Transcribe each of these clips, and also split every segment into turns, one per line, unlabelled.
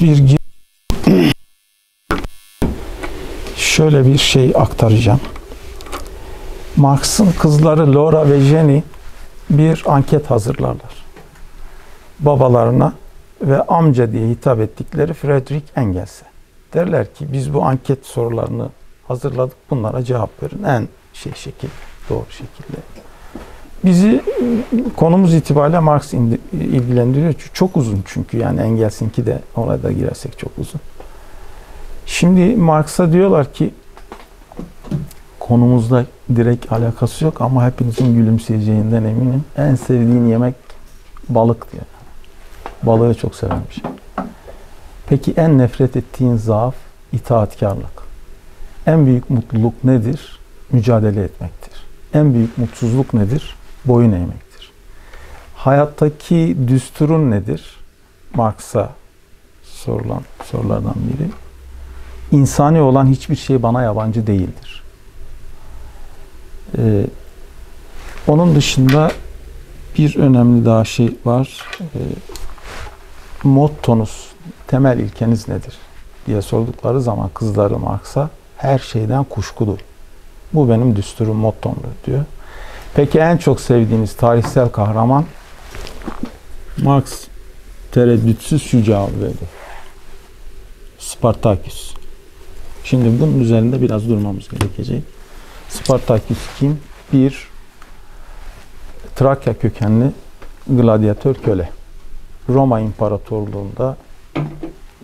Bir şöyle bir şey aktaracağım. Marx'ın kızları Laura ve Jenny bir anket hazırlarlar. Babalarına ve amca diye hitap ettikleri Friedrich Engels'e. Derler ki biz bu anket sorularını hazırladık. Bunlara cevap verin. En şey şekil, doğru şekilde. Bizi konumuz itibariyle Marx ilgilendiriyor. Çok uzun çünkü yani Engels'inki de oraya da girersek çok uzun. Şimdi Marx'a diyorlar ki konumuzda direkt alakası yok ama hepinizin gülümseyeceğinden eminim. En sevdiğin yemek balık diyor. Balığı çok seven bir şey. Peki en nefret ettiğin zaaf itaatkarlık. En büyük mutluluk nedir? Mücadele etmektir. En büyük mutsuzluk nedir? Boyun eğmektir. Hayattaki düsturun nedir? Marx'a sorulan sorulardan biri. İnsani olan hiçbir şey bana yabancı değildir. Ee, onun dışında bir önemli daha şey var. Ee, mottonuz, temel ilkeniz nedir? diye sordukları zaman kızları Marx'a her şeyden kuşkudur. Bu benim düsturum, mottomdur diyor. Peki en çok sevdiğiniz tarihsel kahraman? Marx tereddütsüz şu cevabı verdi. Spartaküs. Şimdi bunun üzerinde biraz durmamız gerekecek. Spartaküs kim? Bir Trakya kökenli gladyatör köle. Roma İmparatorluğu'nda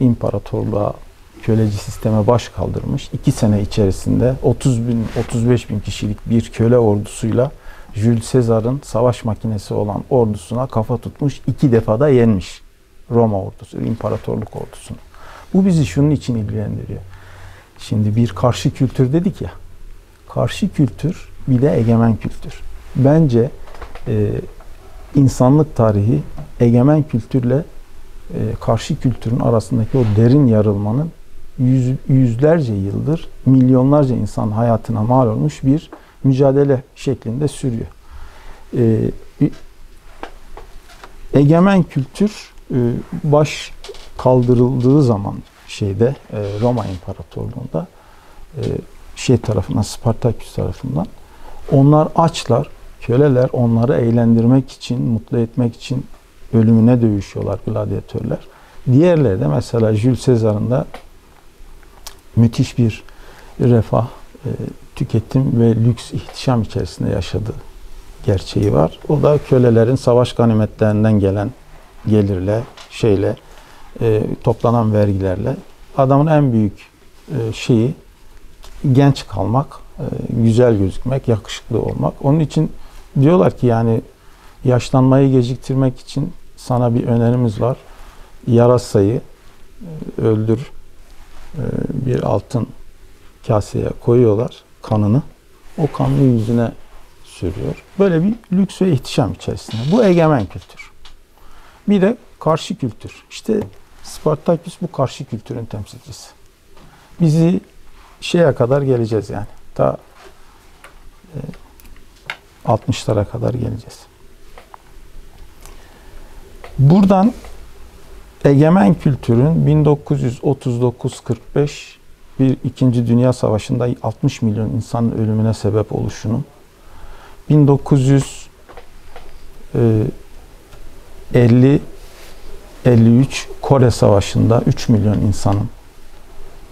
imparatorluğa köleci sisteme baş kaldırmış. İki sene içerisinde 30 bin, 35 bin kişilik bir köle ordusuyla Jules Caesar'ın savaş makinesi olan ordusuna kafa tutmuş. iki defada yenmiş. Roma ordusu, imparatorluk ordusunu. Bu bizi şunun için ilgilendiriyor. Şimdi bir karşı kültür dedik ya. Karşı kültür bir de egemen kültür. Bence e, insanlık tarihi egemen kültürle e, karşı kültürün arasındaki o derin yarılmanın yüz, yüzlerce yıldır milyonlarca insan hayatına mal olmuş bir mücadele şeklinde sürüyor. E, egemen kültür e, baş kaldırıldığı zaman şeyde e, Roma İmparatorluğu'nda e, şey tarafından Spartaküs tarafından onlar açlar, köleler onları eğlendirmek için, mutlu etmek için ölümüne dövüşüyorlar gladyatörler. Diğerleri de mesela Jules Caesar'ın da müthiş bir refah, e, tüketim ve lüks ihtişam içerisinde yaşadığı gerçeği var. O da kölelerin savaş ganimetlerinden gelen gelirle, şeyle, e, toplanan vergilerle adamın en büyük e, şeyi genç kalmak, e, güzel gözükmek, yakışıklı olmak. Onun için diyorlar ki yani yaşlanmayı geciktirmek için sana bir önerimiz var. Yarasayı e, öldür e, bir altın kaseye koyuyorlar kanını. O kanlı yüzüne sürüyor. Böyle bir lüks ve ihtişam içerisinde. Bu egemen kültür. Bir de karşı kültür. İşte Spartaküs bu karşı kültürün temsilcisi. Bizi şeye kadar geleceğiz yani. Ta e, 60'lara kadar geleceğiz. Buradan egemen kültürün 1939-45 bir İkinci Dünya Savaşı'nda 60 milyon insanın ölümüne sebep oluşunun 1950 53 Kore Savaşı'nda 3 milyon insanın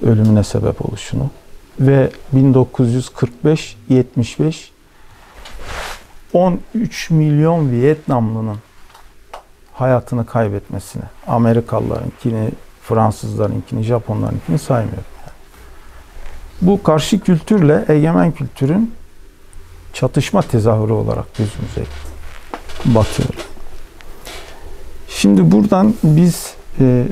ölümüne sebep oluşunu ve 1945 75 13 milyon Vietnamlının hayatını kaybetmesine, Amerikalılarınkini, Fransızlarınkini, Japonlarınkini saymıyorum. Bu karşı kültürle egemen kültürün çatışma tezahürü olarak gözümüze batıyor. Şimdi buradan biz e,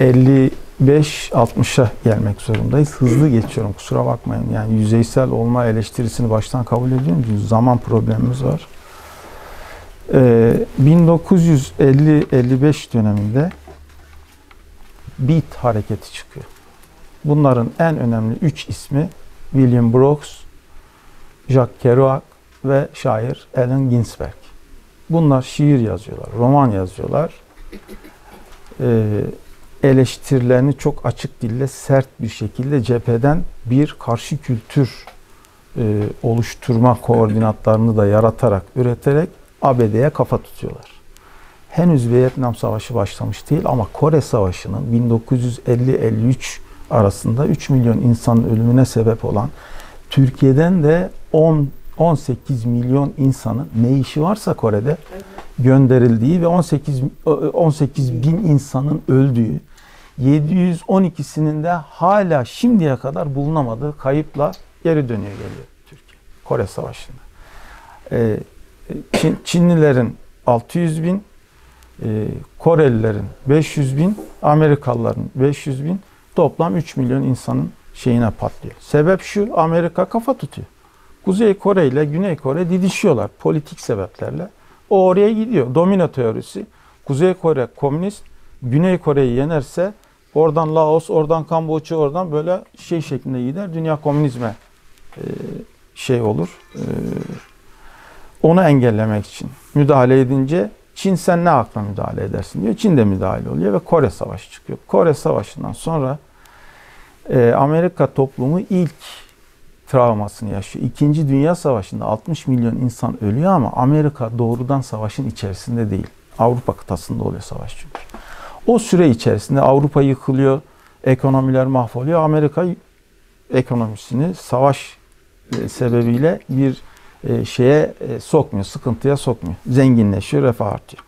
1955-60'a gelmek zorundayız. Hızlı geçiyorum kusura bakmayın. Yani yüzeysel olma eleştirisini baştan kabul ediyorum. Çünkü zaman problemimiz var. Ee, 1950-55 döneminde Beat hareketi çıkıyor. Bunların en önemli üç ismi William Brooks, Jacques Kerouac ve şair Allen Ginsberg. Bunlar şiir yazıyorlar, roman yazıyorlar e, eleştirilerini çok açık dille sert bir şekilde cepheden bir karşı kültür e, oluşturma koordinatlarını da yaratarak, üreterek ABD'ye kafa tutuyorlar. Henüz Vietnam Savaşı başlamış değil ama Kore Savaşı'nın 1950-53 arasında 3 milyon insanın ölümüne sebep olan Türkiye'den de 10 18 milyon insanın ne işi varsa Kore'de gönderildiği ve 18 18 bin insanın öldüğü 712'sinin de hala şimdiye kadar bulunamadığı kayıpla geri dönüyor geliyor Türkiye. Kore Savaşı'nda. Ee, Çin, Çinlilerin 600 bin, Korelilerin 500 bin, Amerikalıların 500 bin, toplam 3 milyon insanın şeyine patlıyor. Sebep şu, Amerika kafa tutuyor. Kuzey Kore ile Güney Kore didişiyorlar politik sebeplerle. O oraya gidiyor. Domino teorisi. Kuzey Kore komünist, Güney Kore'yi yenerse oradan Laos, oradan Kamboçya, oradan böyle şey şeklinde gider. Dünya komünizme e, şey olur. E, onu engellemek için müdahale edince Çin sen ne akla müdahale edersin diyor. Çin de müdahale oluyor ve Kore Savaşı çıkıyor. Kore Savaşı'ndan sonra e, Amerika toplumu ilk travmasını yaşıyor. İkinci Dünya Savaşı'nda 60 milyon insan ölüyor ama Amerika doğrudan savaşın içerisinde değil. Avrupa kıtasında oluyor savaş çünkü. O süre içerisinde Avrupa yıkılıyor, ekonomiler mahvoluyor. Amerika ekonomisini savaş e, sebebiyle bir e, şeye e, sokmuyor, sıkıntıya sokmuyor. Zenginleşiyor, refah artıyor.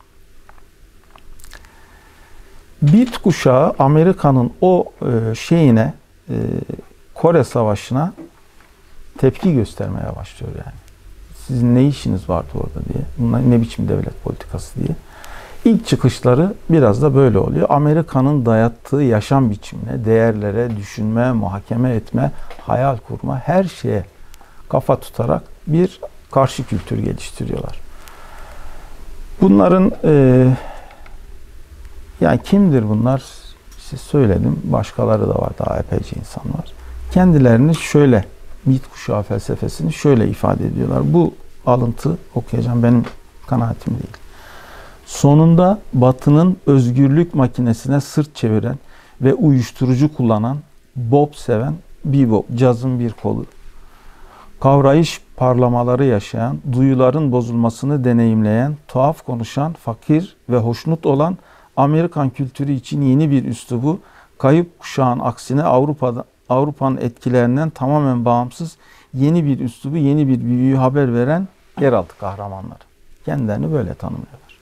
Bit kuşağı Amerika'nın o şeyine Kore Savaşı'na tepki göstermeye başlıyor yani. Sizin ne işiniz vardı orada diye. Bunlar ne biçim devlet politikası diye. İlk çıkışları biraz da böyle oluyor. Amerika'nın dayattığı yaşam biçimine, değerlere, düşünme, muhakeme etme, hayal kurma, her şeye kafa tutarak bir karşı kültür geliştiriyorlar. Bunların e, yani kimdir bunlar? Siz söyledim. Başkaları da var. Daha epeyce insan var. Kendilerini şöyle mit kuşağı felsefesini şöyle ifade ediyorlar. Bu alıntı okuyacağım benim kanaatim değil. Sonunda Batı'nın özgürlük makinesine sırt çeviren ve uyuşturucu kullanan, bob seven, bebop, cazın bir kolu. Kavrayış parlamaları yaşayan, duyuların bozulmasını deneyimleyen, tuhaf konuşan, fakir ve hoşnut olan Amerikan kültürü için yeni bir üslubu, kayıp kuşağın aksine Avrupa'da Avrupa'nın etkilerinden tamamen bağımsız yeni bir üslubu, yeni bir büyüyü haber veren yeraltı kahramanları. Kendilerini böyle tanımlıyorlar.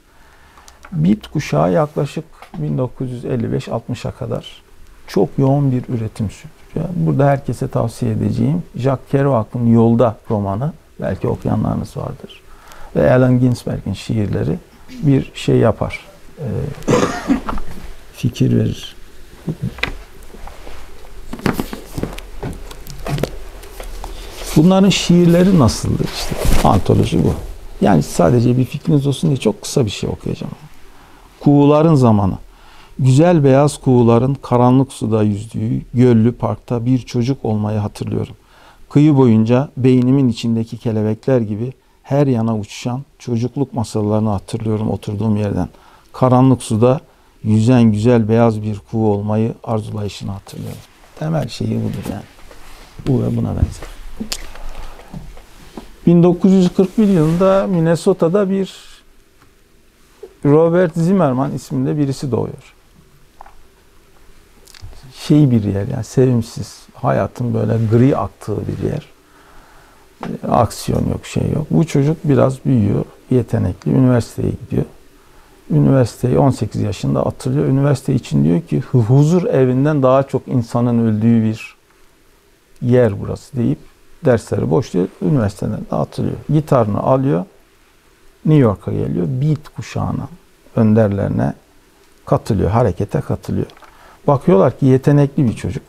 Bit kuşağı yaklaşık 1955-60'a kadar çok yoğun bir üretim sürdürüyor. Burada herkese tavsiye edeceğim Jack Kerouac'ın Yolda romanı. Belki okuyanlarınız vardır. Ve Allen Ginsberg'in şiirleri bir şey yapar. E, fikir verir. Bunların şiirleri nasıldır işte. Antoloji bu. Yani sadece bir fikriniz olsun diye çok kısa bir şey okuyacağım. Kuğuların zamanı. Güzel beyaz kuğuların karanlık suda yüzdüğü göllü parkta bir çocuk olmayı hatırlıyorum. Kıyı boyunca beynimin içindeki kelebekler gibi her yana uçuşan çocukluk masallarını hatırlıyorum oturduğum yerden. Karanlık suda yüzen güzel beyaz bir kuğu olmayı arzulayışını hatırlıyorum. Temel şeyi budur yani. Bu ve buna benzer. 1941 yılında Minnesota'da bir Robert Zimmerman isminde birisi doğuyor. Şey bir yer yani sevimsiz, hayatın böyle gri aktığı bir yer. Aksiyon yok, şey yok. Bu çocuk biraz büyüyor, yetenekli, üniversiteye gidiyor. Üniversiteyi 18 yaşında atılıyor. Üniversite için diyor ki huzur evinden daha çok insanın öldüğü bir yer burası deyip dersleri boşluyor. Üniversiteden dağıtılıyor. Gitarını alıyor. New York'a geliyor. Beat kuşağına, önderlerine katılıyor. Harekete katılıyor. Bakıyorlar ki yetenekli bir çocuk.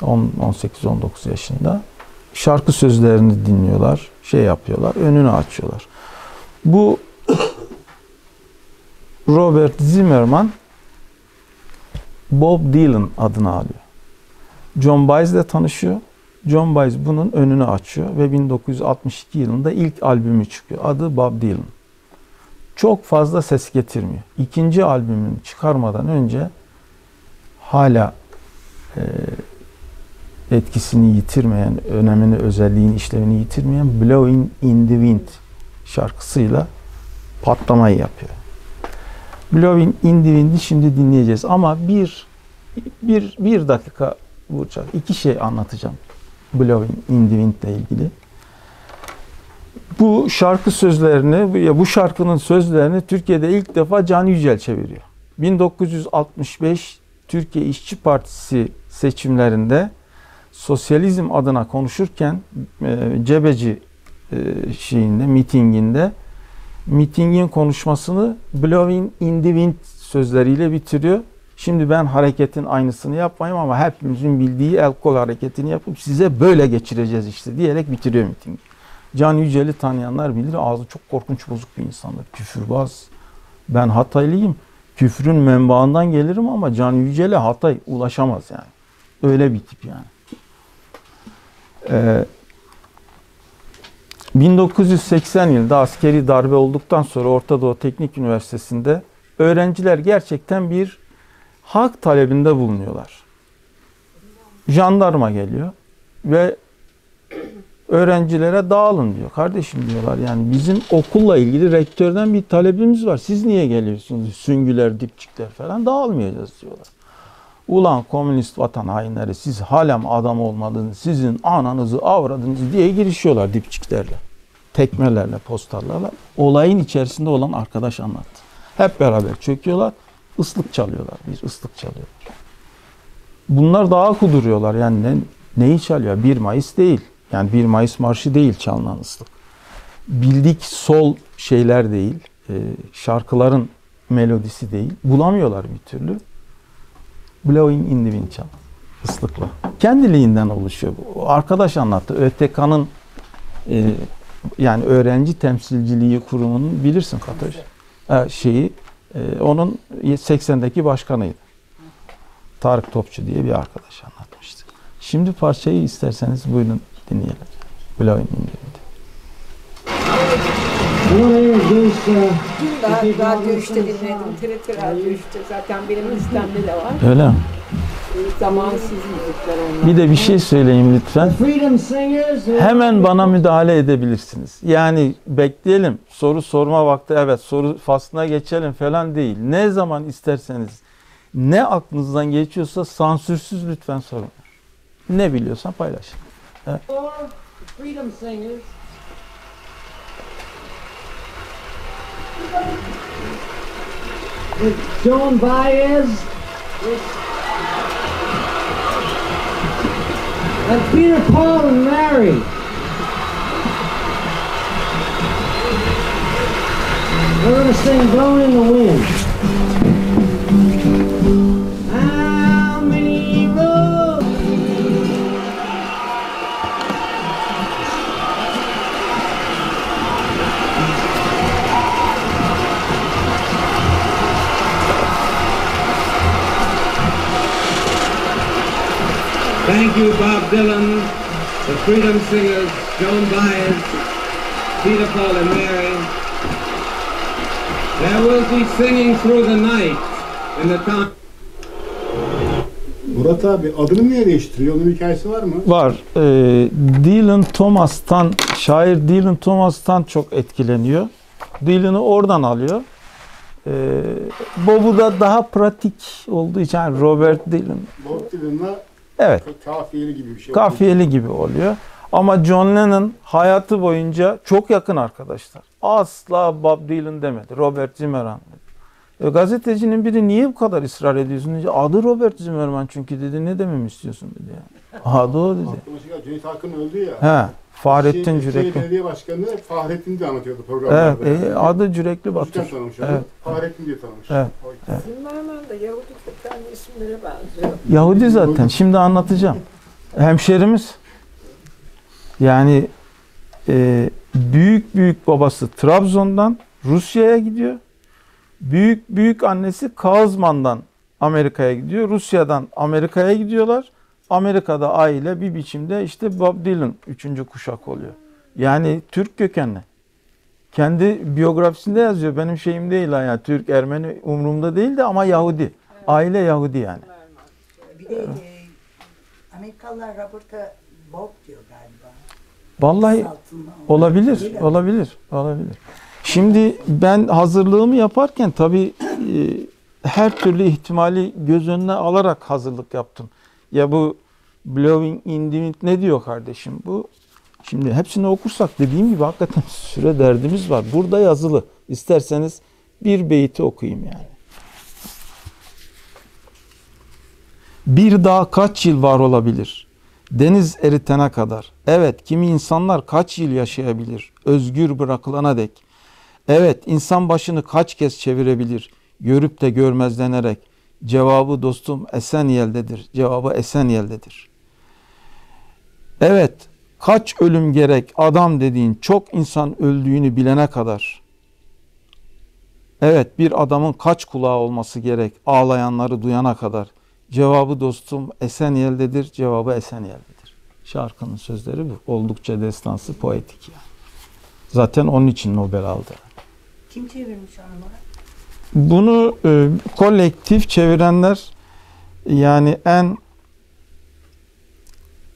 18-19 yaşında. Şarkı sözlerini dinliyorlar. Şey yapıyorlar. Önünü açıyorlar. Bu Robert Zimmerman Bob Dylan adını alıyor. John Baez ile tanışıyor. John Baez bunun önünü açıyor ve 1962 yılında ilk albümü çıkıyor. Adı Bob Dylan. çok fazla ses getirmiyor. İkinci albümünü çıkarmadan önce hala e, etkisini yitirmeyen, önemini, özelliğini, işlevini yitirmeyen Blowing in the Wind şarkısıyla patlamayı yapıyor. Blowing in the Wind'i şimdi dinleyeceğiz ama bir bir bir dakika Burçak iki şey anlatacağım Blowing in the Wind ile ilgili. Bu şarkı sözlerini, bu şarkının sözlerini Türkiye'de ilk defa Can Yücel çeviriyor. 1965 Türkiye İşçi Partisi seçimlerinde sosyalizm adına konuşurken e, Cebeci e, şeyinde, mitinginde mitingin konuşmasını Blowing in the Wind sözleriyle bitiriyor. Şimdi ben hareketin aynısını yapmayayım ama hepimizin bildiği el kol hareketini yapıp size böyle geçireceğiz işte diyerek bitiriyor mitingi. Can Yücel'i tanıyanlar bilir ağzı çok korkunç bozuk bir insandır. Küfürbaz. Ben Hataylıyım. Küfrün menbaından gelirim ama Can Yücel'e Hatay ulaşamaz yani. Öyle bir tip yani. Ee, 1980 yılında askeri darbe olduktan sonra Orta Doğu Teknik Üniversitesi'nde öğrenciler gerçekten bir hak talebinde bulunuyorlar. Jandarma geliyor ve öğrencilere dağılın diyor. Kardeşim diyorlar yani bizim okulla ilgili rektörden bir talebimiz var. Siz niye geliyorsunuz? Süngüler, dipçikler falan dağılmayacağız diyorlar. Ulan komünist vatan hainleri siz halem adam olmadınız, sizin ananızı avradınız diye girişiyorlar dipçiklerle. Tekmelerle, postallarla. Olayın içerisinde olan arkadaş anlattı. Hep beraber çöküyorlar, ıslık çalıyorlar. Biz ıslık çalıyorlar. Bunlar daha kuduruyorlar yani ne, neyi çalıyor? 1 Mayıs değil. Yani 1 Mayıs marşı değil çalınan ıslık. Bildik sol şeyler değil, e, şarkıların melodisi değil. Bulamıyorlar bir türlü. Blowing in the Wind çal. Islıkla. Kendiliğinden oluşuyor. Arkadaş anlattı. ÖTK'nın e, yani öğrenci temsilciliği kurumunun bilirsin Katoş. E, şeyi e, onun 80'deki başkanıydı. Tarık Topçu diye bir arkadaş anlatmıştı. Şimdi parçayı isterseniz buyurun dinleyelim. Blowing in the Wind.
Dün daha
Radyo 3'te dinledim. TRT Radyo 3'te. Zaten benim listemde de var.
Öyle mi?
Zamansız müzikler onlar.
Bir de bir şey söyleyeyim lütfen.
Singers.
Hemen bana müdahale edebilirsiniz. Yani bekleyelim. Soru sorma vakti evet soru faslına geçelim falan değil. Ne zaman isterseniz ne aklınızdan geçiyorsa sansürsüz lütfen sorun. Ne biliyorsan paylaşın.
For Freedom Singers. With Joan Baez. And Peter, Paul, and Mary. We're going to sing Blowing in the Wind.
Thank you, Bob Dylan, the Freedom Singers, Joan Baez, Peter, Paul, and Mary. There will be singing through the night in the town.
Murat abi adını niye değiştiriyor? Onun hikayesi var mı?
Var. Ee, Dylan Thomas'tan, şair Dylan Thomas'tan çok etkileniyor. Dylan'ı oradan alıyor. Ee, Bob'u da daha pratik olduğu için yani Robert Dylan.
Bob Dylan'la
Evet.
kafiyeli gibi bir şey.
kafiyeli gibi oluyor. Ama John Lennon hayatı boyunca çok yakın arkadaşlar. Asla Bob Dylan demedi. Robert Zimmerman dedi. E, gazetecinin biri niye bu kadar ısrar ediyorsun? Deyince, Adı Robert Zimmerman çünkü dedi. Ne dememi istiyorsun dedi. Yani. Adı o dedi.
Aklıma şey Cüneyt Arkın öldü ya.
He. Fahrettin
Şey-
Cürekli.
belediye başkanı Fahrettin diye anlatıyordu
Evet.
programlarda.
E, adı Cürekli Batur.
tanımış.
Evet.
Fahrettin diye tanımış.
Evet.
Zimmerman da Yahudi kökenli isimlere benziyor.
Yahudi zaten. Şimdi anlatacağım. Hemşerimiz. Yani e, büyük büyük babası Trabzon'dan Rusya'ya gidiyor. Büyük büyük annesi Kazman'dan Amerika'ya gidiyor. Rusya'dan Amerika'ya gidiyorlar. Amerika'da aile bir biçimde işte Bob Dylan üçüncü kuşak oluyor. Yani Türk kökenli. kendi biyografisinde yazıyor. Benim şeyim değil ha yani Türk, Ermeni umurumda değil de ama Yahudi. Aile Yahudi yani.
Bir de e, Amerikalılar Robert'a Bob diyor galiba.
Vallahi olabilir, olabilir, olabilir. Şimdi ben hazırlığımı yaparken tabii e, her türlü ihtimali göz önüne alarak hazırlık yaptım. Ya bu Blowing in the Wind ne diyor kardeşim bu? Şimdi hepsini okursak dediğim gibi hakikaten süre derdimiz var. Burada yazılı. İsterseniz bir beyti okuyayım yani. Bir dağ kaç yıl var olabilir? Deniz eritene kadar. Evet, kimi insanlar kaç yıl yaşayabilir? Özgür bırakılana dek. Evet, insan başını kaç kez çevirebilir? Görüp de görmezlenerek. Cevabı dostum Esenyel'dedir. Cevabı Esenyel'dedir. Evet, kaç ölüm gerek adam dediğin çok insan öldüğünü bilene kadar. Evet, bir adamın kaç kulağı olması gerek ağlayanları duyana kadar. Cevabı dostum Esenyel'dedir. Cevabı Esenyel'dedir. Şarkının sözleri bu. Oldukça destansı, poetik yani. Zaten onun için Nobel aldı.
Kim çevirmiş onu?
Bunu e, kolektif çevirenler yani en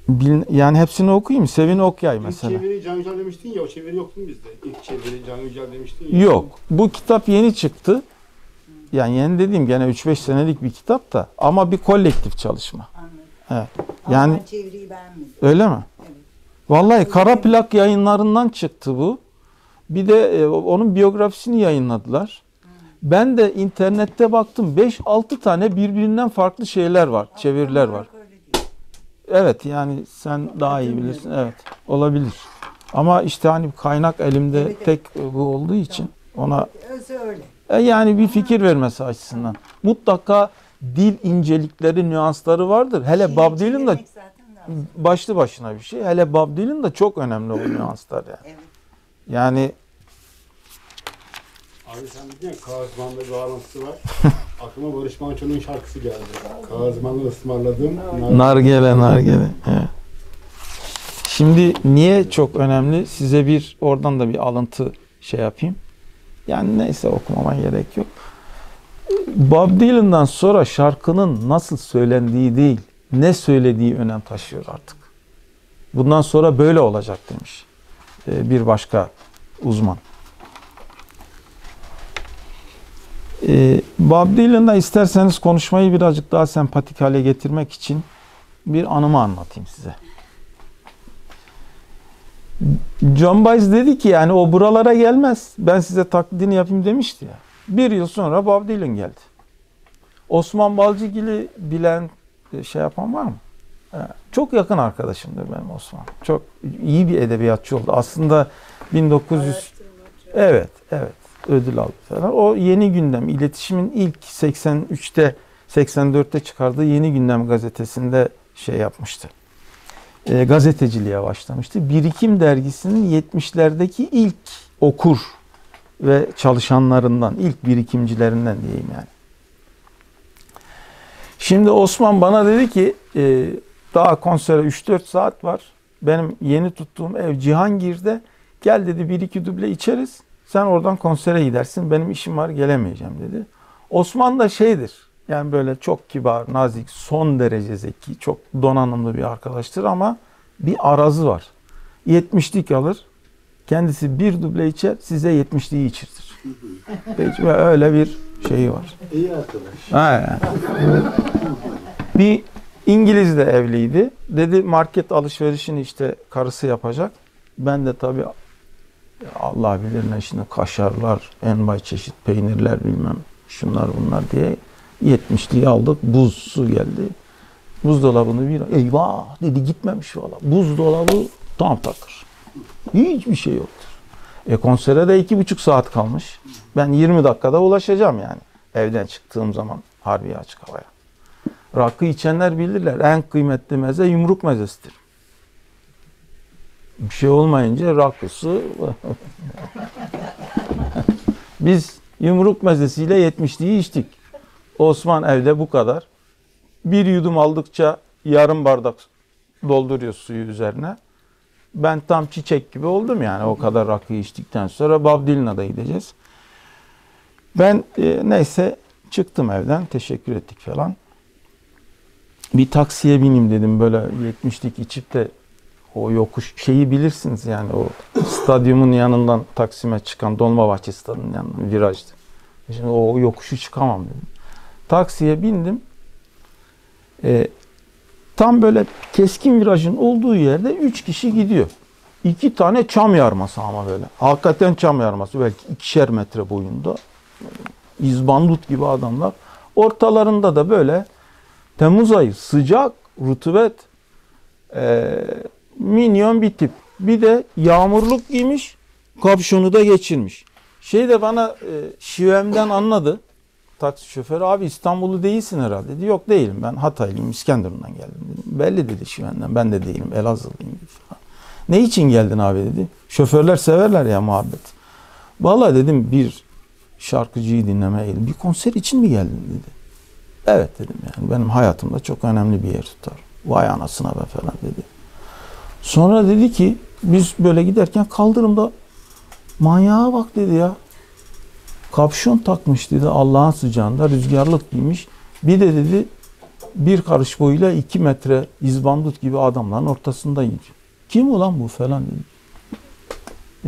bilin- yani hepsini okuyayım. Sevin Okyay
İlk
mesela.
çeviri Can Yücel demiştin ya o çeviri yoktu mu bizde? İlk çeviri Can Yücel demiştin ya.
Yok. Bu kitap yeni çıktı. Yani yeni dediğim gene 3-5 senelik bir kitap da ama bir kolektif çalışma.
Anladım.
Evet.
Ama
Yani
ben çeviriyi beğenmedim.
öyle mi?
Evet.
Vallahi Kara Plak yayınlarından çıktı bu. Bir de e, onun biyografisini yayınladılar. Ben de internette baktım 5-6 tane birbirinden farklı şeyler var, çeviriler var. Evet yani sen daha iyi bilirsin. Evet olabilir. Ama işte hani kaynak elimde
Evet, evet.
tek bu olduğu için ona
öyle.
e, yani bir fikir vermesi açısından. Mutlaka dil incelikleri, nüansları vardır. Hele Bob Dylan da başlı başına bir şey. Hele Bob Dylan da çok önemli o nüanslar yani.
Evet.
Yani
Abi sen ya Kağızman'da bir bağlantısı var. Aklıma Barış Manço'nun şarkısı geldi. Kağızman'ı ısmarladım.
nargele nargele. Evet. Şimdi niye çok önemli? Size bir oradan da bir alıntı şey yapayım. Yani neyse okumama gerek yok. Bob Dylan'dan sonra şarkının nasıl söylendiği değil, ne söylediği önem taşıyor artık. Bundan sonra böyle olacak demiş e, bir başka uzman. E, Bob Dylan'da isterseniz konuşmayı birazcık daha sempatik hale getirmek için bir anımı anlatayım size. John Baez dedi ki yani o buralara gelmez. Ben size taklidini yapayım demişti ya. Bir yıl sonra Bob Dylan geldi. Osman Balcıgil'i bilen e, şey yapan var mı? Ee, Çok yakın arkadaşımdır benim Osman. Çok iyi bir edebiyatçı oldu. Aslında 1900
Araştırmacı.
Evet, evet. Ödül aldı falan. O yeni gündem, iletişimin ilk 83'te, 84'te çıkardığı Yeni Gündem gazetesinde şey yapmıştı. E, gazeteciliğe başlamıştı. Birikim dergisinin 70'lerdeki ilk okur ve çalışanlarından, ilk birikimcilerinden diyeyim yani. Şimdi Osman bana dedi ki e, daha konsere 3-4 saat var. Benim yeni tuttuğum ev Cihangir'de. Gel dedi bir iki duble içeriz. Sen oradan konsere gidersin. Benim işim var gelemeyeceğim dedi. Osman da şeydir. Yani böyle çok kibar, nazik, son derece zeki, çok donanımlı bir arkadaştır ama bir arazı var. 70'lik alır. Kendisi bir duble içer, size 70'liği içirtir. Peki, öyle bir şeyi var.
İyi arkadaş.
Ha. Bir İngiliz de evliydi. Dedi market alışverişini işte karısı yapacak. Ben de tabii Allah bilir ne şimdi kaşarlar, envai çeşit peynirler bilmem şunlar bunlar diye 70'liği aldık. Buz su geldi. Buzdolabını bir eyvah dedi gitmemiş valla. Buzdolabı tam takır. Hiçbir şey yoktur. E konsere de iki buçuk saat kalmış. Ben 20 dakikada ulaşacağım yani. Evden çıktığım zaman harbi açık havaya. Rakı içenler bilirler. En kıymetli meze yumruk mezesidir. Bir şey olmayınca rakısı biz yumruk mezesiyle 70'liği içtik. Osman evde bu kadar. Bir yudum aldıkça yarım bardak dolduruyor suyu üzerine. Ben tam çiçek gibi oldum yani o kadar rakı içtikten sonra Bob Dylan'a da gideceğiz. Ben e, neyse çıktım evden teşekkür ettik falan. Bir taksiye bineyim dedim böyle 70'lik içip de o yokuş şeyi bilirsiniz yani o stadyumun yanından Taksim'e çıkan Dolmabahçe stadının yanından virajdı. Şimdi o yokuşu çıkamam dedim. Taksiye bindim. Ee, tam böyle keskin virajın olduğu yerde üç kişi gidiyor. İki tane çam yarması ama böyle. Hakikaten çam yarması. Belki ikişer metre boyunda. İzbandut gibi adamlar. Ortalarında da böyle Temmuz ayı sıcak, rutubet, eee, minyon bir tip. Bir de yağmurluk giymiş, kapşonu da geçirmiş. Şey de bana e, şivemden anladı. Taksi şoförü abi İstanbullu değilsin herhalde dedi. Yok değilim ben Hataylıyım İskenderun'dan geldim dedim. Belli dedi şivenden ben de değilim Elazığlıyım dedi. Ne için geldin abi dedi. Şoförler severler ya muhabbet. Vallahi dedim bir şarkıcıyı dinlemeye geldim. Bir konser için mi geldin dedi. Evet dedim yani benim hayatımda çok önemli bir yer tutar. Vay anasına be falan dedi. Sonra dedi ki biz böyle giderken kaldırımda manyağa bak dedi ya. Kapşon takmış dedi Allah'ın sıcağında rüzgarlık giymiş. Bir de dedi bir karış boyuyla iki metre izbandut gibi adamların ortasında gidiyor. Kim ulan bu falan dedi.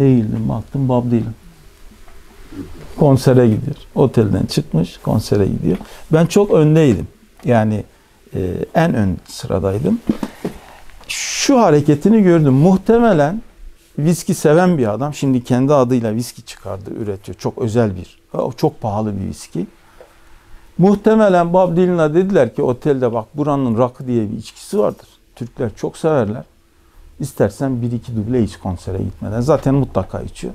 Eğildim baktım Bob Dylan. Konsere gidiyor. Otelden çıkmış konsere gidiyor. Ben çok öndeydim. Yani e, en ön sıradaydım. Şu hareketini gördüm. Muhtemelen viski seven bir adam. Şimdi kendi adıyla viski çıkardı, üretiyor. Çok özel bir, çok pahalı bir viski. Muhtemelen Bob Dylan'a dediler ki otelde bak buranın rakı diye bir içkisi vardır. Türkler çok severler. İstersen bir iki duble iç konsere gitmeden. Zaten mutlaka içiyor.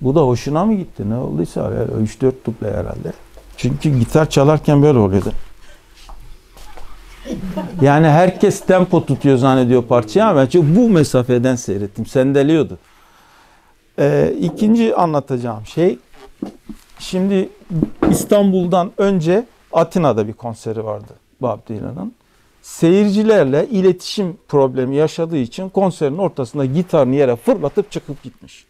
Bu da hoşuna mı gitti? Ne olduysa ya, 3-4 duble herhalde. Çünkü gitar çalarken böyle oluyordu. Yani herkes tempo tutuyor zannediyor parçayı ama ben bu mesafeden seyrettim. Sendeliyordu. Ee, ikinci anlatacağım şey şimdi İstanbul'dan önce Atina'da bir konseri vardı Bob Dylan'ın. Seyircilerle iletişim problemi yaşadığı için konserin ortasında gitarını yere fırlatıp çıkıp gitmiş.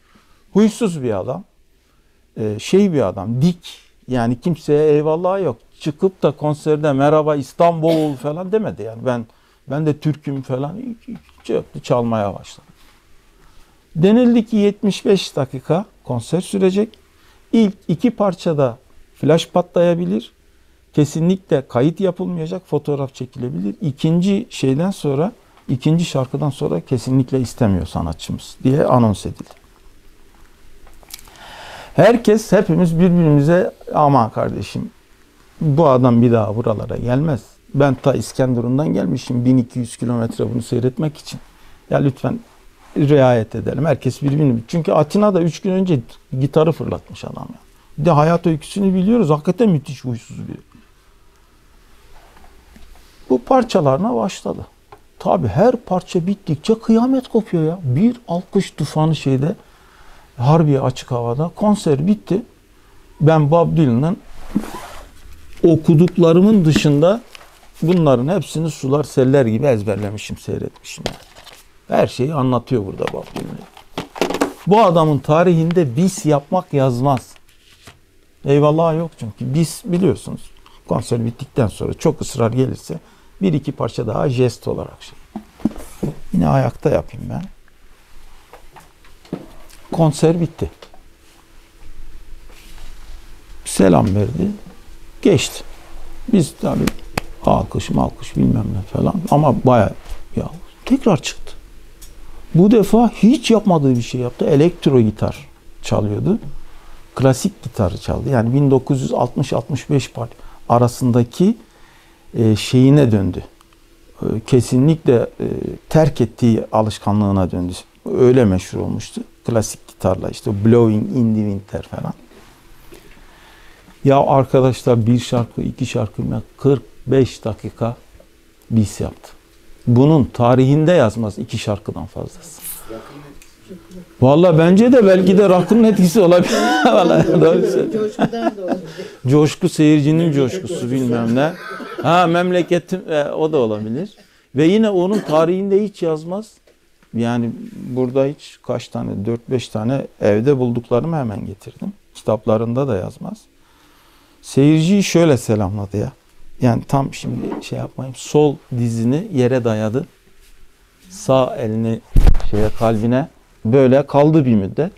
Huysuz bir adam. Ee, şey bir adam. Dik. Yani kimseye eyvallah yok. Çıkıp da konserde merhaba İstanbul falan demedi. Yani ben ben de Türk'üm falan. Çöktü çalmaya başladı. Denildi ki 75 dakika konser sürecek. İlk iki parçada flash patlayabilir. Kesinlikle kayıt yapılmayacak, fotoğraf çekilebilir. İkinci şeyden sonra, ikinci şarkıdan sonra kesinlikle istemiyor sanatçımız diye anons edildi. Herkes, hepimiz birbirimize aman kardeşim bu adam bir daha buralara gelmez. Ben ta İskenderun'dan gelmişim 1200 kilometre bunu seyretmek için. Ya lütfen riayet edelim. Herkes birbirini. Çünkü Atina'da 3 gün önce gitarı fırlatmış adam ya. Bir de hayat öyküsünü biliyoruz. Hakikaten müthiş huysuz biri. Bu parçalarına başladı. Tabi her parça bittikçe kıyamet kopuyor ya. Bir alkış tufanı şeyde Harbiye açık havada konser bitti. Ben Bob Dylan'ın okuduklarımın dışında bunların hepsini sular seller gibi ezberlemişim, seyretmişim. Yani. Her şeyi anlatıyor burada Dylan. Bu adamın tarihinde bis yapmak yazmaz. Eyvallah yok çünkü bis biliyorsunuz konser bittikten sonra çok ısrar gelirse bir iki parça daha jest olarak şey. Yine ayakta yapayım ben. Konser bitti. Selam verdi. Geçti. Biz tabii alkış malkış bilmem ne falan ama baya ya tekrar çıktı. Bu defa hiç yapmadığı bir şey yaptı. Elektro gitar çalıyordu. Klasik gitarı çaldı. Yani 1960-65 part arasındaki e, şeyine döndü. E, kesinlikle e, terk ettiği alışkanlığına döndü. Öyle meşhur olmuştu. Klasik gitarla işte Blowing in the Winter falan. Ya arkadaşlar bir şarkı, iki şarkı 45 dakika bis yaptı. Bunun tarihinde yazmaz iki şarkıdan fazlası. Valla bence de belki de rakının etkisi. Vallahi
olabilir.
Coşku seyircinin coşkusu bilmem ne. Ha memleketim e, o da olabilir. Ve yine onun tarihinde hiç yazmaz. Yani burada hiç kaç tane 4-5 tane evde bulduklarımı hemen getirdim. Kitaplarında da yazmaz. Seyirciyi şöyle selamladı ya. Yani tam şimdi şey yapmayayım. Sol dizini yere dayadı. Sağ elini şeye kalbine böyle kaldı bir müddet.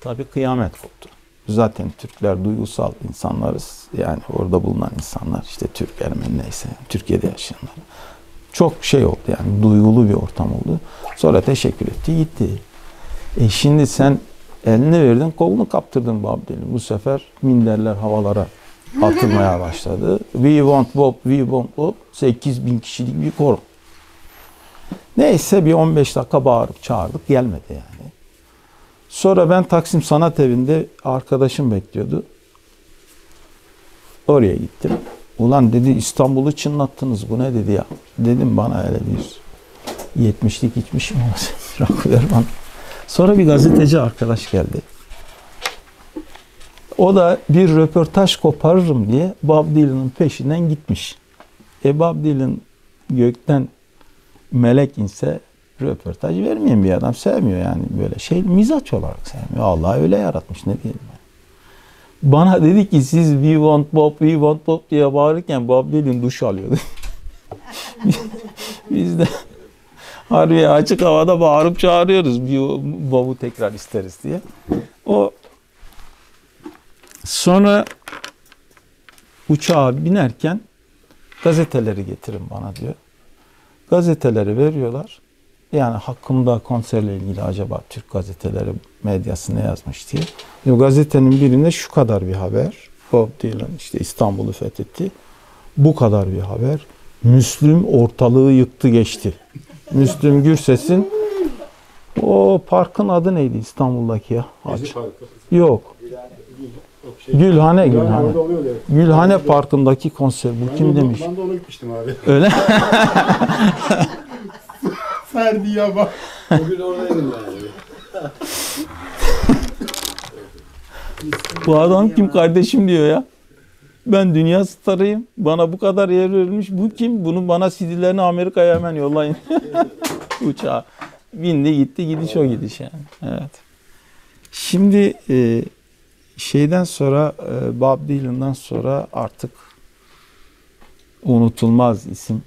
Tabii kıyamet koptu. Zaten Türkler duygusal insanlarız. Yani orada bulunan insanlar işte Türk, Ermeni neyse Türkiye'de yaşayanlar. Çok şey oldu yani duygulu bir ortam oldu. Sonra teşekkür etti gitti. E şimdi sen elini verdin kolunu kaptırdın Bob Dylan. Bu sefer minderler havalara atılmaya başladı. We want Bob, we want Bob. 8 bin kişilik bir koro. Neyse bir 15 dakika bağırıp çağırdık gelmedi yani. Sonra ben Taksim Sanat Evi'nde arkadaşım bekliyordu. Oraya gittim. Ulan dedi İstanbul'u çınlattınız bu ne dedi ya. Dedim bana öyle bir 70'lik içmiş mi? Rakı ver bana. Sonra bir gazeteci arkadaş geldi. O da bir röportaj koparırım diye Bob Dylan'ın peşinden gitmiş. E Bob Dylan gökten melek inse röportaj vermeyen bir adam sevmiyor yani böyle şey mizaç olarak sevmiyor. Allah öyle yaratmış ne diyelim yani. Bana dedi ki siz we want Bob, we want Bob diye bağırırken Bob Dylan duş alıyordu. Biz de harbi açık havada bağırıp çağırıyoruz. Bob'u tekrar isteriz diye. O sonra uçağa binerken gazeteleri getirin bana diyor. Gazeteleri veriyorlar. Yani hakkımda konserle ilgili acaba Türk gazeteleri medyası ne yazmış diye. O gazetenin birinde şu kadar bir haber. Bob Dylan işte İstanbul'u fethetti. Bu kadar bir haber. Müslüm ortalığı yıktı geçti. Müslüm Gürses'in o parkın adı neydi İstanbul'daki ya?
Parkı.
Yok.
Şey-
Gülhane Gülhane. Gülhane Parkı'ndaki konser. Bu
Ben
kim
de-
demiş?
Ben de ona gitmiştim abi.
Öyle.
Ferdi ya bak.
Bugün oradaydım yani.
Bu adam kim kardeşim diyor ya. Ben dünya starıyım. Bana bu kadar yer verilmiş. Bu kim? Bunun bana CD'lerini Amerika'ya hemen yollayın. Uçağa. Bindi gitti gidiş o gidiş yani. Evet. Şimdi e, şeyden sonra e, Bob Dylan'dan sonra artık unutulmaz isim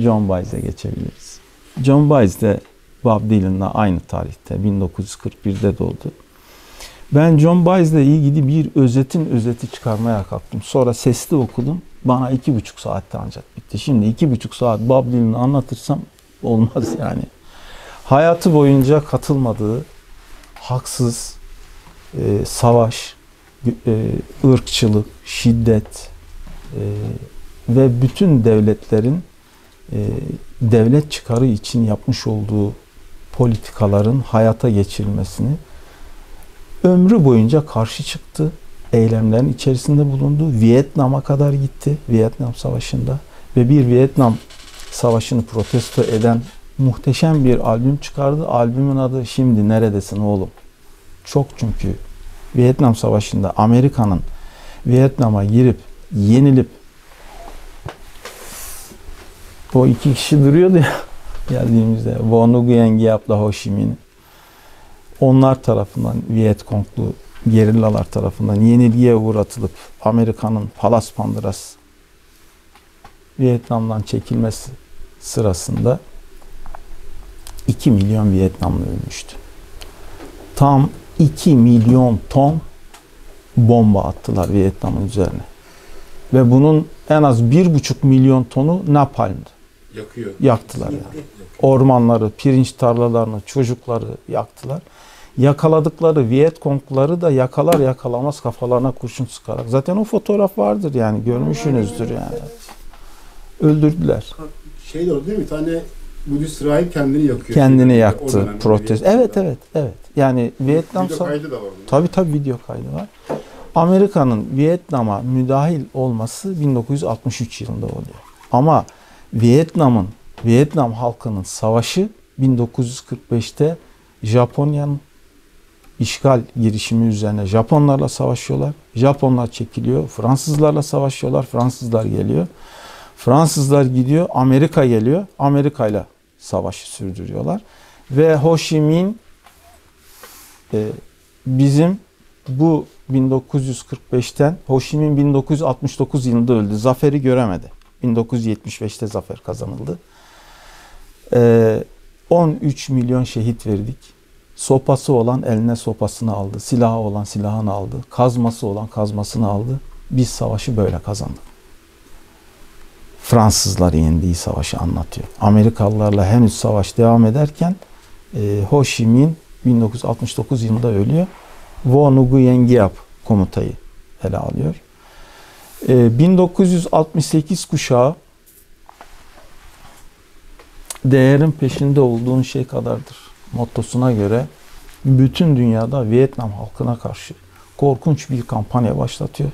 John Baez'e geçebiliriz. John Baez de Bob Dylan'la aynı tarihte 1941'de doğdu. Ben John Baez'le ilgili bir özetin özeti çıkarmaya kalktım. Sonra sesli okudum. Bana iki buçuk saatte ancak bitti. Şimdi iki buçuk saat Bob Dylan'ı anlatırsam olmaz yani. Hayatı boyunca katılmadığı haksız, e, savaş, e, ırkçılık, şiddet e, ve bütün devletlerin e, devlet çıkarı için yapmış olduğu politikaların hayata geçirilmesini ömrü boyunca karşı çıktı. Eylemlerin içerisinde bulundu. Vietnam'a kadar gitti. Vietnam Savaşı'nda ve bir Vietnam Savaşı'nı protesto eden muhteşem bir albüm çıkardı. Albümün adı Şimdi Neredesin Oğlum? Çok çünkü Vietnam Savaşı'nda Amerika'nın Vietnam'a girip yenilip o iki kişi duruyordu ya geldiğimizde. Von Nguyen Giap'la Ho Chi Minh. Onlar tarafından Vietkonglu gerillalar tarafından yenilgiye uğratılıp Amerika'nın Palas Pandras Vietnam'dan çekilmesi sırasında 2 milyon Vietnamlı ölmüştü. Tam 2 milyon ton bomba attılar Vietnam'ın üzerine. Ve bunun en az 1,5 milyon tonu napalmdı.
Yakıyor.
Yaktılar yani. Ormanları, pirinç tarlalarını, çocukları yaktılar. Yakaladıkları Vietkongları da yakalar yakalamaz kafalarına kurşun sıkarak. Zaten o fotoğraf vardır yani görmüşsünüzdür yani. Öldürdüler.
Şey de oldu değil mi? Bir tane Budist rahip kendini yakıyor.
Kendini
O
yaktı.
dönemde
Protest.
Vietnam'da.
Evet evet evet. Yani Vietnam
Video kaydı da var.
Tabii tabii video kaydı var. Amerika'nın Vietnam'a müdahil olması 1963 yılında oluyor. Ama Vietnam'ın, Vietnam halkının savaşı 1945'te Japonya'nın işgal girişimi üzerine Japonlarla savaşıyorlar. Japonlar çekiliyor. Fransızlarla savaşıyorlar. Fransızlar geliyor. Fransızlar gidiyor. Amerika geliyor. Amerika'yla savaşı sürdürüyorlar. Ve Ho Chi Minh bizim bu 1945'ten Ho Chi Minh 1969 yılında öldü. Zaferi göremedi. 1975'te zafer kazanıldı. E, 13 milyon şehit verdik. Sopası olan eline sopasını aldı. Silahı olan silahını aldı. Kazması olan kazmasını aldı. Biz savaşı böyle kazandık. Fransızlar yendiği savaşı anlatıyor. Amerikalılarla henüz savaş devam ederken e, Ho Chi Minh 1969 yılında ölüyor. Wo Nguyen Giap komutayı ele alıyor. E, 1968 kuşağı değerin peşinde olduğun şey kadardır mottosuna göre bütün dünyada Vietnam halkına karşı korkunç bir kampanya başlatıyor.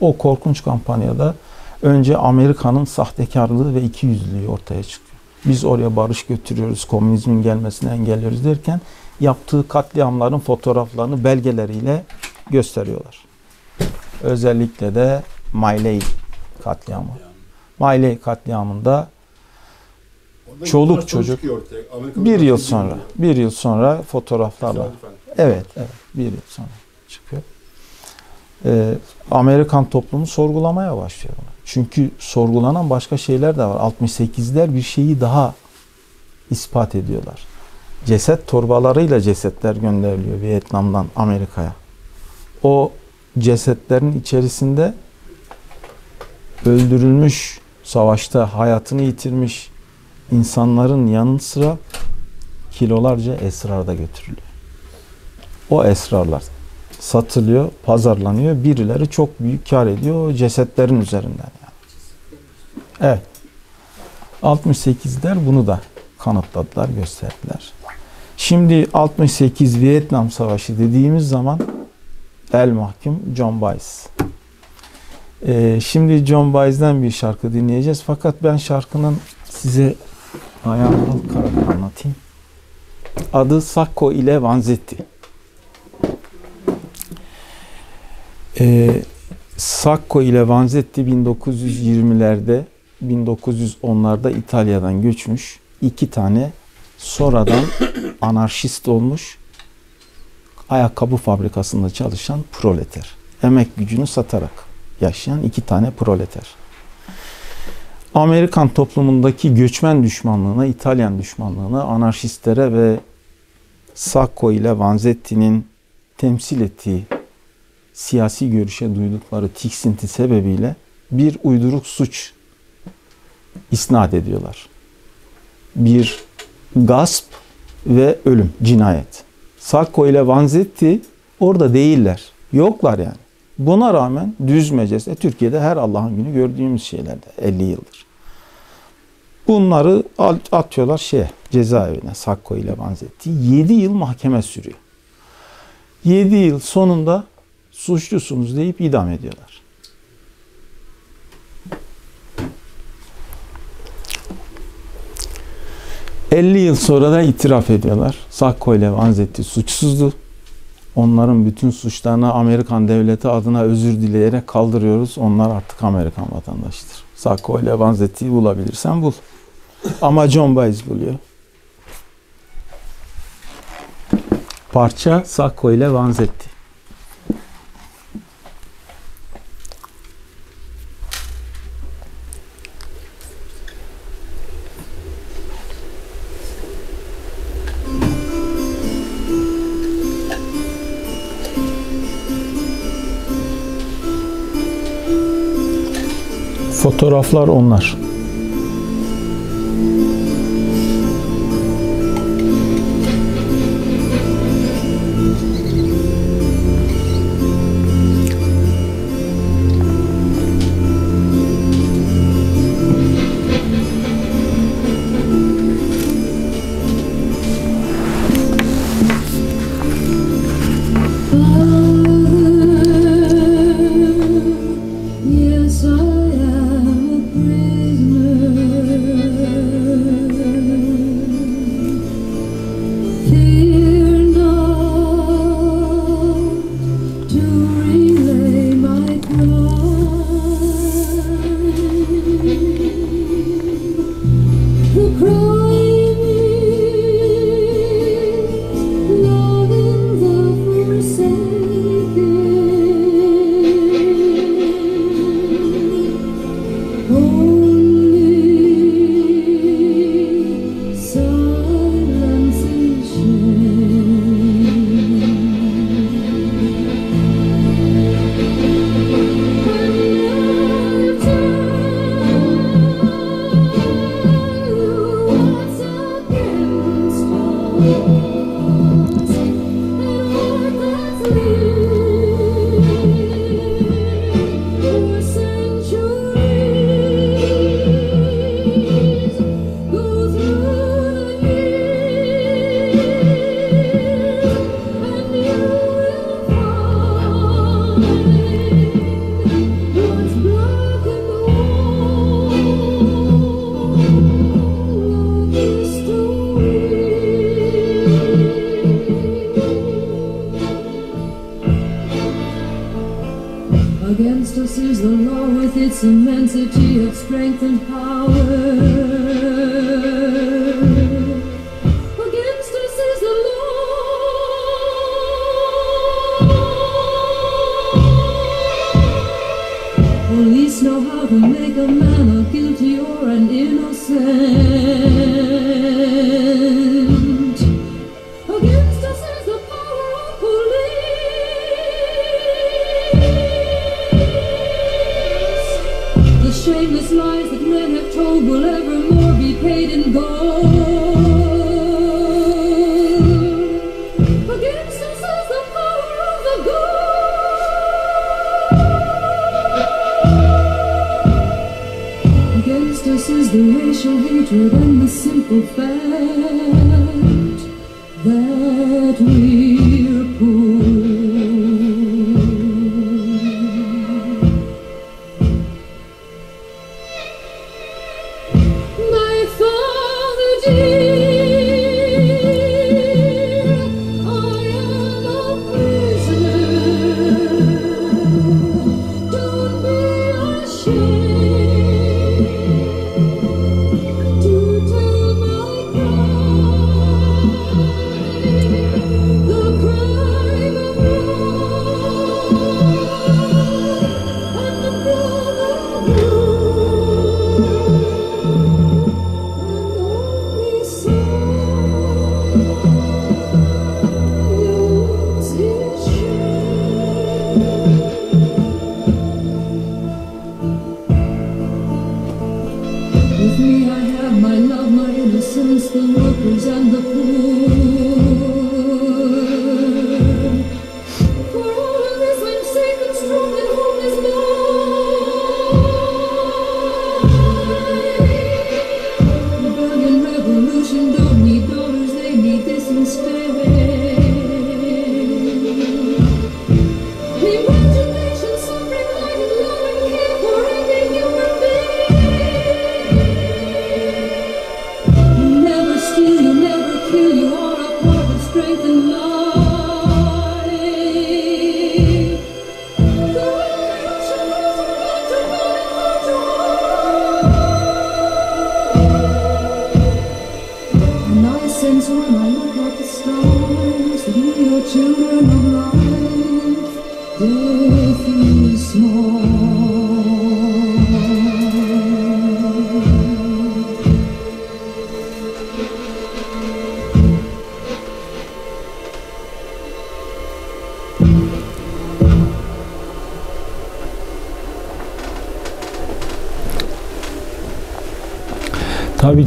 O korkunç kampanyada önce Amerika'nın sahtekarlığı ve ikiyüzlülüğü ortaya çıkıyor. Biz oraya barış götürüyoruz, komünizmin gelmesini engelliyoruz derken yaptığı katliamların fotoğraflarını belgeleriyle gösteriyorlar. Özellikle de My Lai katliamı. My Lai katliamında
Orada
Çoluk çocuk. bir yıl sonra, bir yıl sonra fotoğraflarla. Evet, evet. Bir yıl sonra çıkıyor. Ee, Amerikan toplumu sorgulamaya başlıyor. Çünkü sorgulanan başka şeyler de var. 68'ler bir şeyi daha ispat ediyorlar. Ceset torbalarıyla cesetler gönderiliyor Vietnam'dan Amerika'ya. O cesetlerin içerisinde öldürülmüş, savaşta hayatını yitirmiş insanların yanı sıra kilolarca esrar da götürülüyor. O esrarlar satılıyor, pazarlanıyor. Birileri çok büyük kar ediyor o cesetlerin üzerinden. Yani. Evet. 68'ler bunu da kanıtladılar, gösterdiler. Şimdi 68 Vietnam Savaşı dediğimiz zaman el mahkum John Baez. Ee, şimdi John Baez'den bir şarkı dinleyeceğiz. Fakat ben şarkının size ayağını kararak anlatayım. Adı Sacco ile Vanzetti. Ee, Sacco ile Vanzetti 1920'lerde 1910'larda İtalya'dan göçmüş. iki tane sonradan anarşist olmuş ayakkabı fabrikasında çalışan proleter. Emek gücünü satarak yaşayan iki tane proleter. Amerikan toplumundaki göçmen düşmanlığına, İtalyan düşmanlığına, anarşistlere ve Sacco ile Vanzetti'nin temsil ettiği siyasi görüşe duydukları tiksinti sebebiyle bir uyduruk suç isnat ediyorlar. Bir gasp ve ölüm, cinayet. Sacco ile Vanzetti orada değiller. Yoklar yani. Buna rağmen düz mecliste Türkiye'de her Allah'ın günü gördüğümüz şeylerde 50 yıldır. Bunları atıyorlar şeye, cezaevine Sacco ile Vanzetti. 7 yıl mahkeme sürüyor. 7 yıl sonunda suçlusunuz deyip idam ediyorlar. ...50 yıl sonra da itiraf ediyorlar. Sacco ile Vanzetti suçsuzdu. Onların bütün suçlarını Amerikan devleti adına özür dileyerek kaldırıyoruz. Onlar artık Amerikan vatandaşıdır. Sacco ile Vanzetti'yi bulabilirsen bul. Ama John Baez buluyor. Parça Sacco ile Vanzetti. Fotoğraflar onlar.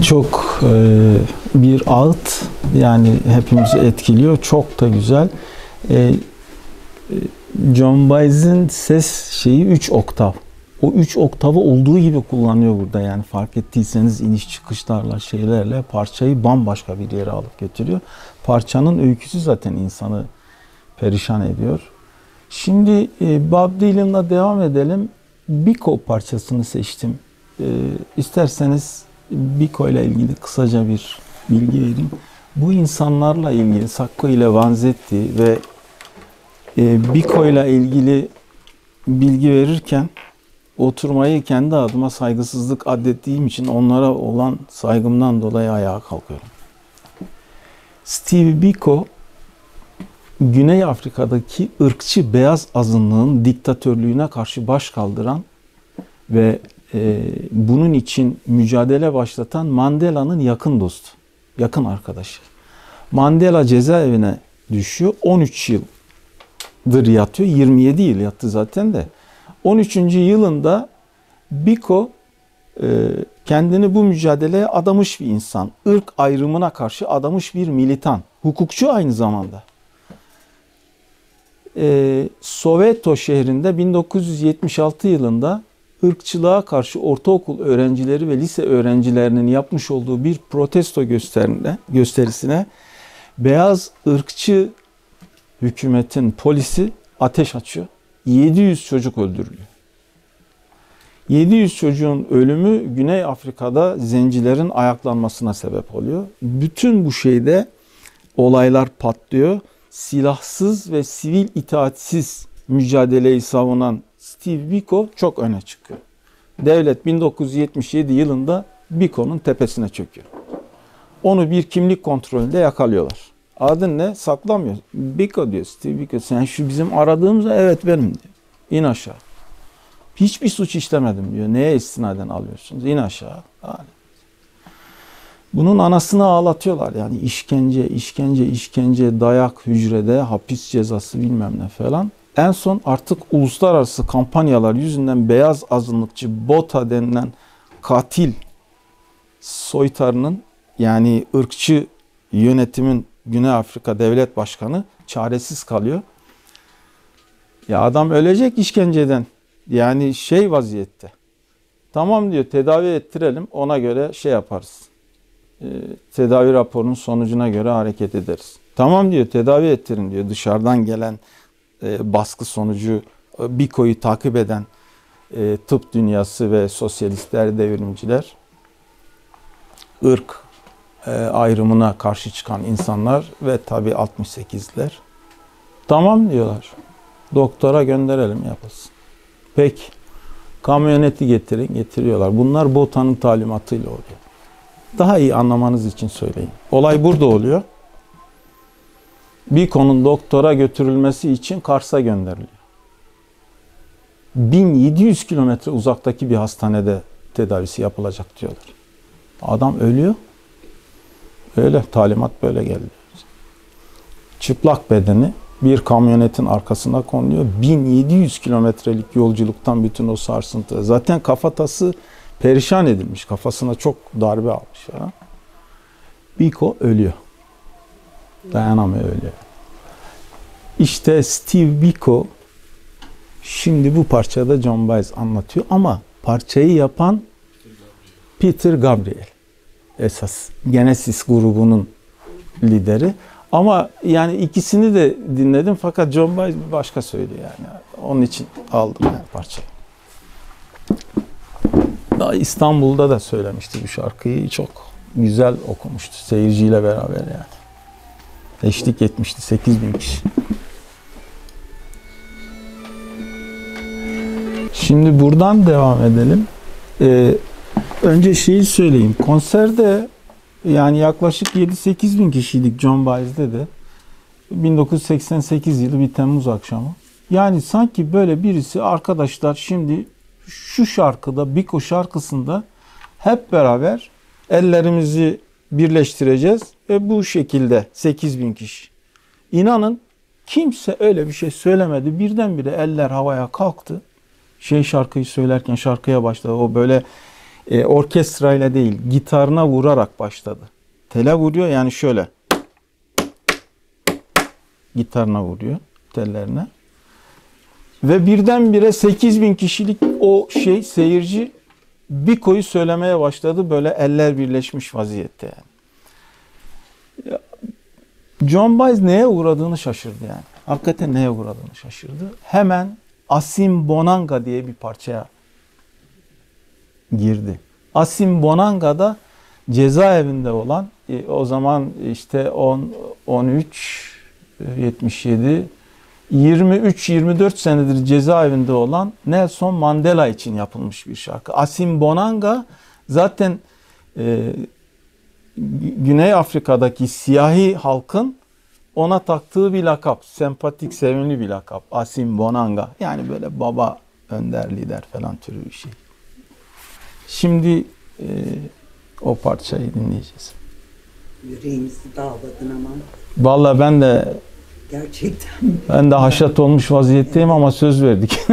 çok e, bir alt yani hepimizi etkiliyor. Çok da güzel. E, e John Baez'in ses şeyi 3 oktav. O 3 oktavı olduğu gibi kullanıyor burada yani fark ettiyseniz iniş çıkışlarla şeylerle parçayı bambaşka bir yere alıp götürüyor. Parçanın öyküsü zaten insanı perişan ediyor. Şimdi e, Bob Dylan'la devam edelim. Biko parçasını seçtim. E, isterseniz Biko ile ilgili kısaca bir bilgi vereyim. Bu insanlarla ilgili Sacco ile Vanzetti ve e, Biko ile ilgili bilgi verirken oturmayı kendi adıma saygısızlık adettiğim için onlara olan saygımdan dolayı ayağa kalkıyorum. Steve Biko Güney Afrika'daki ırkçı beyaz azınlığın diktatörlüğüne karşı baş kaldıran ve e, bunun için mücadele başlatan Mandela'nın yakın dostu, yakın arkadaşı. Mandela cezaevine düşüyor. 13 yıldır yatıyor. 27 yıl yattı zaten de. 13. yılında Biko e, kendini bu mücadeleye adamış bir insan. Irk ayrımına karşı adamış bir militan. Hukukçu aynı zamanda. E, Soweto şehrinde 1976 yılında ırkçılığa karşı ortaokul öğrencileri ve lise öğrencilerinin yapmış olduğu bir protesto gösterisine beyaz ırkçı hükümetin polisi ateş açıyor. 700 çocuk öldürülüyor. 700 çocuğun ölümü Güney Afrika'da zencilerin ayaklanmasına sebep oluyor. Bütün bu şeyde olaylar patlıyor. Silahsız ve sivil itaatsiz mücadeleyi savunan Steve Biko çok öne çıkıyor. Devlet 1977 yılında Biko'nun tepesine çöküyor. Onu bir kimlik kontrolünde yakalıyorlar. Adın ne? Saklamıyor. Biko diyor. Steve Biko. Sen şu bizim aradığımız evet benim diyor. İn aşağı. Hiçbir suç işlemedim diyor. Neye istinaden alıyorsunuz? İn aşağı. Yani. Bunun anasını ağlatıyorlar. Yani işkence, işkence, işkence, dayak hücrede, hapis cezası bilmem ne falan. En son artık uluslararası kampanyalar yüzünden beyaz azınlıkçı BOTA denilen katil soytarının yani ırkçı yönetimin Güney Afrika Devlet Başkanı çaresiz kalıyor. Ya adam ölecek işkenceden. Yani şey vaziyette. Tamam diyor tedavi ettirelim ona göre şey yaparız. Ee, tedavi raporunun sonucuna göre hareket ederiz. Tamam diyor tedavi ettirin diyor dışarıdan gelen e, baskı sonucu e, Biko'yu takip eden e, tıp dünyası ve sosyalistler, devrimciler ırk e, ayrımına karşı çıkan insanlar ve tabi 68'ler tamam diyorlar. Doktora gönderelim yapılsın. Peki kamyoneti getirin getiriyorlar. Bunlar BOTA'nın talimatıyla oluyor. Daha iyi anlamanız için söyleyeyim. Olay burada oluyor. Biko'nun doktora götürülmesi için Kars'a gönderiliyor. 1700 kilometre uzaktaki bir hastanede tedavisi yapılacak diyorlar. Adam ölüyor. Öyle talimat böyle geldi. Çıplak bedeni bir kamyonetin arkasına konuluyor. 1700 kilometrelik yolculuktan bütün o sarsıntı. Zaten kafatası perişan edilmiş. Kafasına çok darbe almış. Biko ölüyor. Dayanamıyor ölüyor. İşte Steve Biko şimdi bu parçada John Baez anlatıyor ama parçayı yapan Peter Gabriel esas Genesis grubunun lideri. Ama yani ikisini de dinledim fakat John Baez başka söylüyor yani. Onun için aldım yani parçayı. Daha İstanbul'da da söylemişti bu şarkıyı. Çok güzel okumuştu seyirciyle beraber yani. Eşlik etmişti 8 bin kişi. Şimdi buradan devam edelim. Ee, önce şeyi söyleyeyim. Konserde yani yaklaşık 7-8 bin kişiydik John Baez'de de. 1988 yılı bir Temmuz akşamı. Yani sanki böyle birisi arkadaşlar şimdi şu şarkıda Biko şarkısında hep beraber ellerimizi birleştireceğiz ve bu şekilde 8 bin kişi. İnanın kimse öyle bir şey söylemedi. Birdenbire eller havaya kalktı. Şey şarkıyı söylerken şarkıya başladı. O böyle e, orkestrayla değil gitarına vurarak başladı. Tele vuruyor yani şöyle. Gitarına vuruyor tellerine. Ve birdenbire 8 bin kişilik o şey seyirci Biko'yu söylemeye başladı. Böyle eller birleşmiş vaziyette yani. John Baez neye uğradığını şaşırdı yani. Hakikaten neye uğradığını şaşırdı. Hemen Asim Bonanga diye bir parçaya girdi. Asim Bonanga'da cezaevinde olan e, o zaman işte 10 13 77 23-24 senedir cezaevinde olan Nelson Mandela için yapılmış bir şarkı. Asim Bonanga zaten e, Güney Afrika'daki siyahi halkın ona taktığı bir lakap. Sempatik, sevimli bir lakap. Asim Bonanga. Yani böyle baba, önder, lider falan türü bir şey. Şimdi e, o parçayı dinleyeceğiz.
Yüreğimizi dağladın ama
Vallahi ben de
gerçekten
ben de haşat olmuş vaziyetteyim ama söz verdik.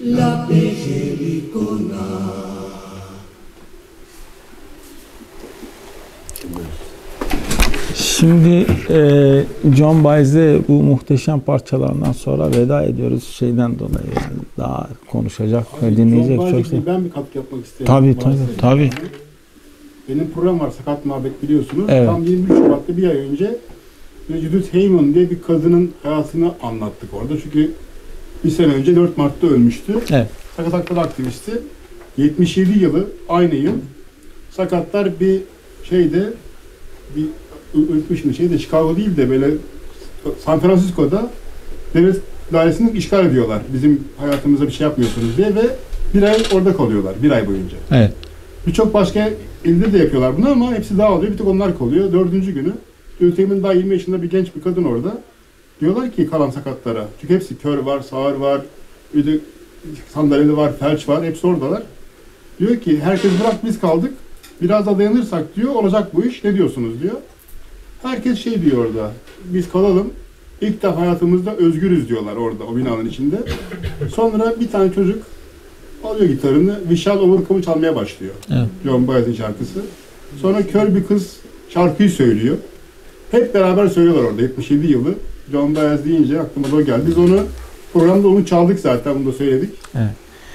La pelicona.
Şimdi e, John Baez'e bu muhteşem parçalarından sonra veda ediyoruz şeyden dolayı. Yani daha konuşacak ve dinleyecek
John
çok şey.
Ben bir katkı yapmak isterim.
Tabii, tabii, tabii.
Benim program var Sakat Muhabbet biliyorsunuz.
Evet.
Tam 23 Şubat'ta bir ay önce Judith Heyman diye bir kadının hayatını anlattık orada. Çünkü bir sene önce 4 Mart'ta ölmüştü.
Evet.
Sakat hakları aktivisti. 77 yılı aynı yıl sakatlar bir şeyde bir şimdi şeyde Chicago değil de böyle San Francisco'da devlet dairesini işgal ediyorlar. Bizim hayatımıza bir şey yapmıyorsunuz diye ve bir ay orada kalıyorlar. Bir ay boyunca.
Evet.
Birçok başka ilde de yapıyorlar bunu ama hepsi dağılıyor. Bir tek onlar kalıyor. Dördüncü günü Ülkemin daha 20 yaşında bir genç bir kadın orada. Diyorlar ki kalan sakatlara. Çünkü hepsi kör var, sağır var, de sandalyeli var, felç var. Hepsi oradalar. Diyor ki herkes bırak biz kaldık. Biraz da dayanırsak diyor olacak bu iş. Ne diyorsunuz diyor. Herkes şey diyor orada. Biz kalalım. İlk defa hayatımızda özgürüz diyorlar orada o binanın içinde. Sonra bir tane çocuk alıyor gitarını We Shall Overcome'u çalmaya başlıyor.
Evet.
John Baez'in şarkısı. Sonra kör bir kız şarkıyı söylüyor. Hep beraber söylüyorlar orada 77 yılı. John Baez deyince aklıma da geldi. Biz onu programda onu çaldık zaten bunu da söyledik.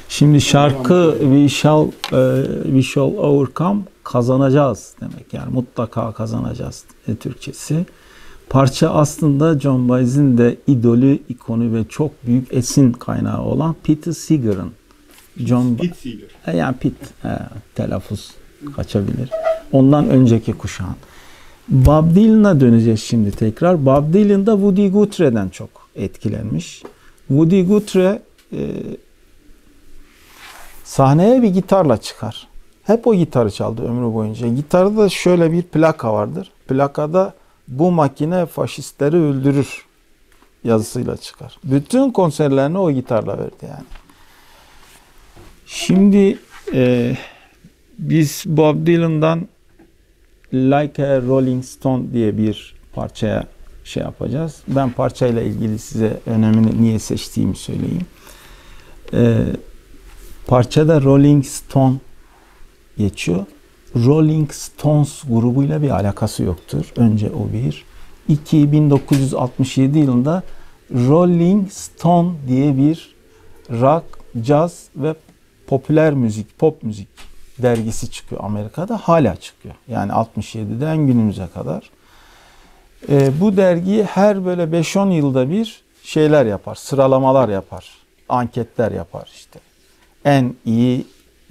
Şimdi şarkı We Shall, e, We Shall Overcome kazanacağız demek. Yani mutlaka kazanacağız e, Türkçesi. Parça aslında John Baez'in de idolü, ikonu ve çok büyük esin kaynağı olan Peter Seeger'ın. John
Pete Seeger.
E, yani Pit e, telaffuz kaçabilir. Ondan önceki kuşağın. Bob Dylan'a döneceğiz şimdi tekrar. Bob Dylan da Woody Guthrie'den çok etkilenmiş. Woody Guthrie e, sahneye bir gitarla çıkar. Hep o gitarı çaldı ömrü boyunca. Gitarda da şöyle bir plaka vardır. Plakada bu makine faşistleri öldürür yazısıyla çıkar. Bütün konserlerini o gitarla verdi yani. Şimdi e, biz Bob Dylan'dan Like a Rolling Stone diye bir parçaya şey yapacağız. Ben parçayla ilgili size önemini niye seçtiğimi söyleyeyim. E, parçada Rolling Stone geçiyor. Rolling Stones grubuyla bir alakası yoktur. Önce o bir. İki, 1967 yılında Rolling Stone diye bir rock, jazz ve popüler müzik, pop müzik dergisi çıkıyor Amerika'da. Hala çıkıyor. Yani 67'den günümüze kadar. Ee, bu dergi her böyle 5-10 yılda bir şeyler yapar, sıralamalar yapar, anketler yapar işte. En iyi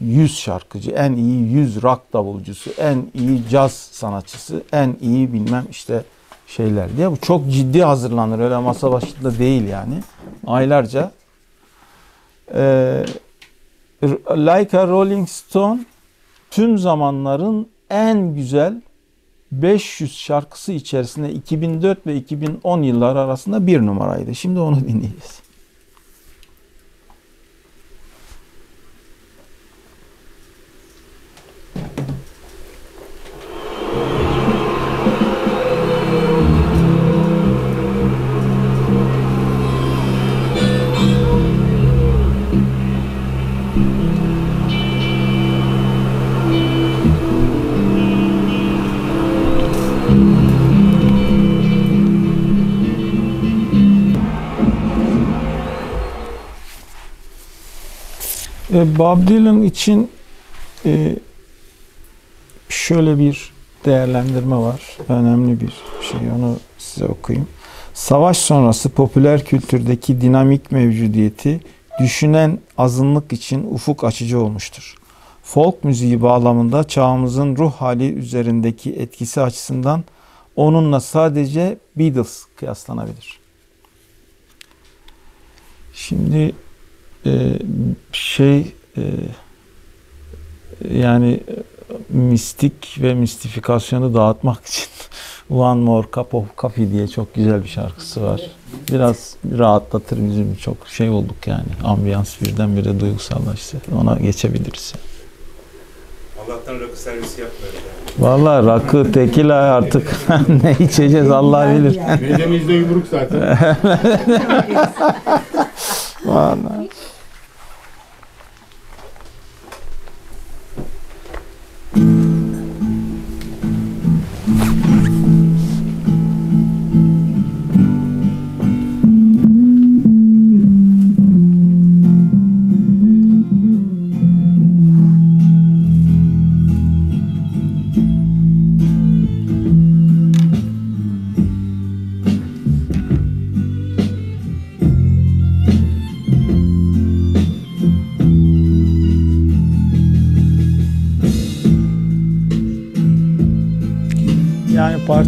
100 şarkıcı, en iyi 100 rock davulcusu, en iyi caz sanatçısı, en iyi bilmem işte şeyler diye. Bu çok ciddi hazırlanır. Öyle masa başında değil yani. Aylarca. Ee, Like a Rolling Stone tüm zamanların en güzel 500 şarkısı içerisinde 2004 ve 2010 yılları arasında bir numaraydı. Şimdi onu dinleyeceğiz. E, Bob Dylan için e, şöyle bir değerlendirme var. Önemli bir şey. Onu size okuyayım. Savaş sonrası popüler kültürdeki dinamik mevcudiyeti düşünen azınlık için ufuk açıcı olmuştur. Folk müziği bağlamında çağımızın ruh hali üzerindeki etkisi açısından onunla sadece Beatles kıyaslanabilir. Şimdi e, şey e, yani mistik ve mistifikasyonu dağıtmak için
One More Cup of Coffee diye çok güzel bir şarkısı var. Biraz rahatlatır bizim çok şey olduk yani. Ambiyans birdenbire duygusallaştı. Ona geçebiliriz.
Allah'tan rakı servisi yapmıyoruz yani.
Vallahi rakı, tekila artık ne içeceğiz Allah bilir.
Midemizde yumruk zaten.
Vallahi.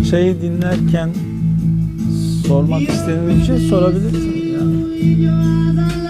Parçayı dinlerken sormak istediğiniz bir şey sorabilirsiniz. Yani.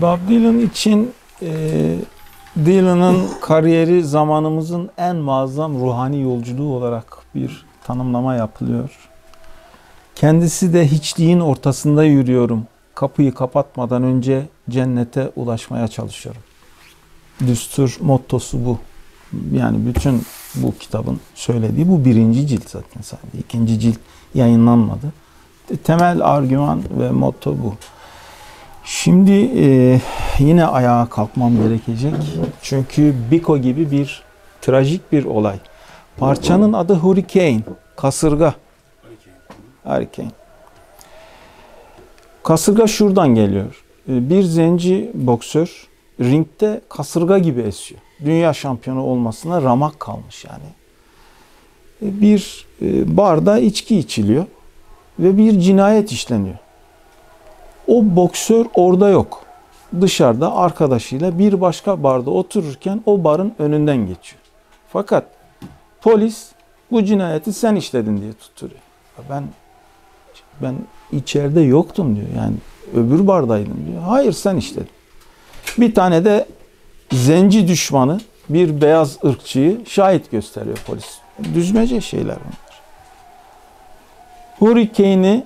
Bob Dylan için e, Dylan'ın kariyeri zamanımızın en muazzam ruhani yolculuğu olarak bir tanımlama yapılıyor. Kendisi de hiçliğin ortasında yürüyorum. Kapıyı kapatmadan önce cennete ulaşmaya çalışıyorum. Düstur mottosu bu. Yani bütün bu kitabın söylediği bu birinci cilt zaten sadece. ikinci cilt yayınlanmadı. Temel argüman ve motto bu. Şimdi e, yine ayağa kalkmam gerekecek. Çünkü Biko gibi bir trajik bir olay. Parçanın adı Hurricane, kasırga. Hurricane. Kasırga şuradan geliyor. E, Bir zenci boksör ringde kasırga gibi esiyor. Dünya şampiyonu olmasına ramak kalmış yani.
bir e, barda içki içiliyor ve bir cinayet işleniyor. O boksör orada yok. Dışarıda arkadaşıyla bir başka barda otururken o barın önünden geçiyor. Fakat polis bu cinayeti sen işledin diye tutturuyor. Ben ben içeride yoktum diyor. Yani öbür bardaydım diyor. Hayır sen işledin. Bir tane de zenci düşmanı bir beyaz ırkçıyı şahit gösteriyor polis. Düzmece şeyler bunlar. Hurricane'i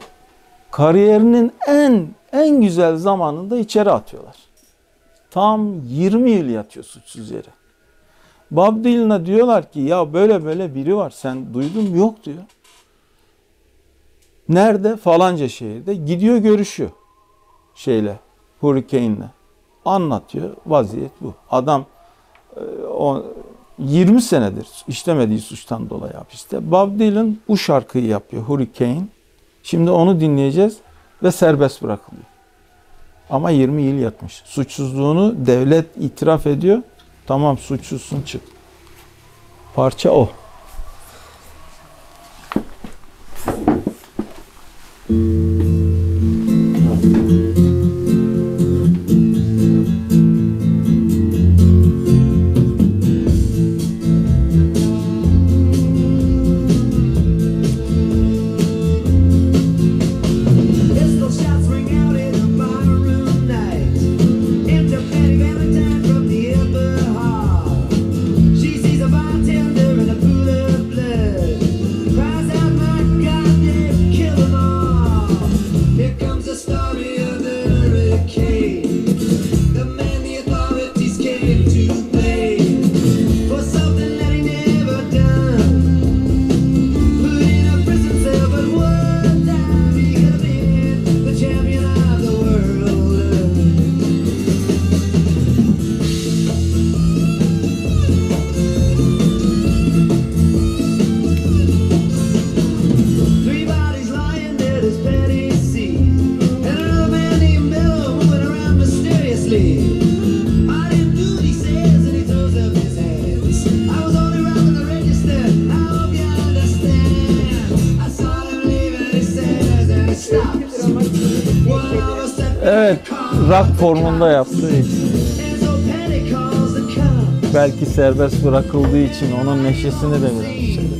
kariyerinin en en güzel zamanında içeri atıyorlar. Tam 20 yıl yatıyor suçsuz yere. Bob Dylan'a diyorlar ki ya böyle böyle biri var sen duydun mu? Yok diyor. Nerede? Falanca şehirde. Gidiyor görüşüyor şeyle, Hurricane'le. Anlatıyor. Vaziyet bu. Adam e, o 20 senedir işlemediği suçtan dolayı hapiste. Bob Dylan bu şarkıyı yapıyor Hurricane. Şimdi onu dinleyeceğiz ve serbest bırakılıyor. Ama 20 yıl yatmış. Suçsuzluğunu devlet itiraf ediyor. Tamam suçsuzsun çık. Parça o.
Pistol
serbest bırakıldığı için onun neşesini de biraz şey.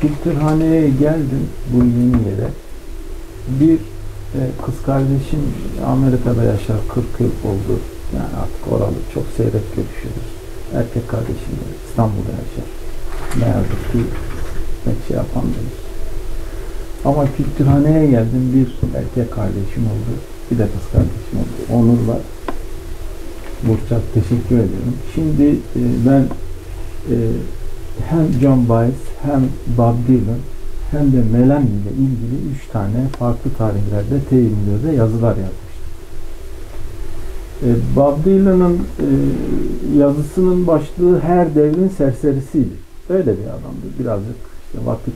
kültürhaneye geldim bu yeni yere. Bir e, kız kardeşim Amerika'da yaşar 40 yıl oldu. Yani artık oralı çok seyrek görüşürüz. Erkek kardeşim de İstanbul'da yaşar. Ne yazık ki pek şey yapamıyoruz. Ama kültürhaneye geldim. Bir erkek kardeşim oldu. Bir de kız kardeşim oldu. Onur'la Burçak teşekkür ederim. Şimdi e, ben e, hem John Baez hem Bob Dylan hem de Melanie ile ilgili üç tane farklı tarihlerde teyimlerde yazılar yazmıştı. E, Bob Dylan'ın e, yazısının başlığı her devrin serserisiydi. Öyle bir adamdı. Birazcık işte vakit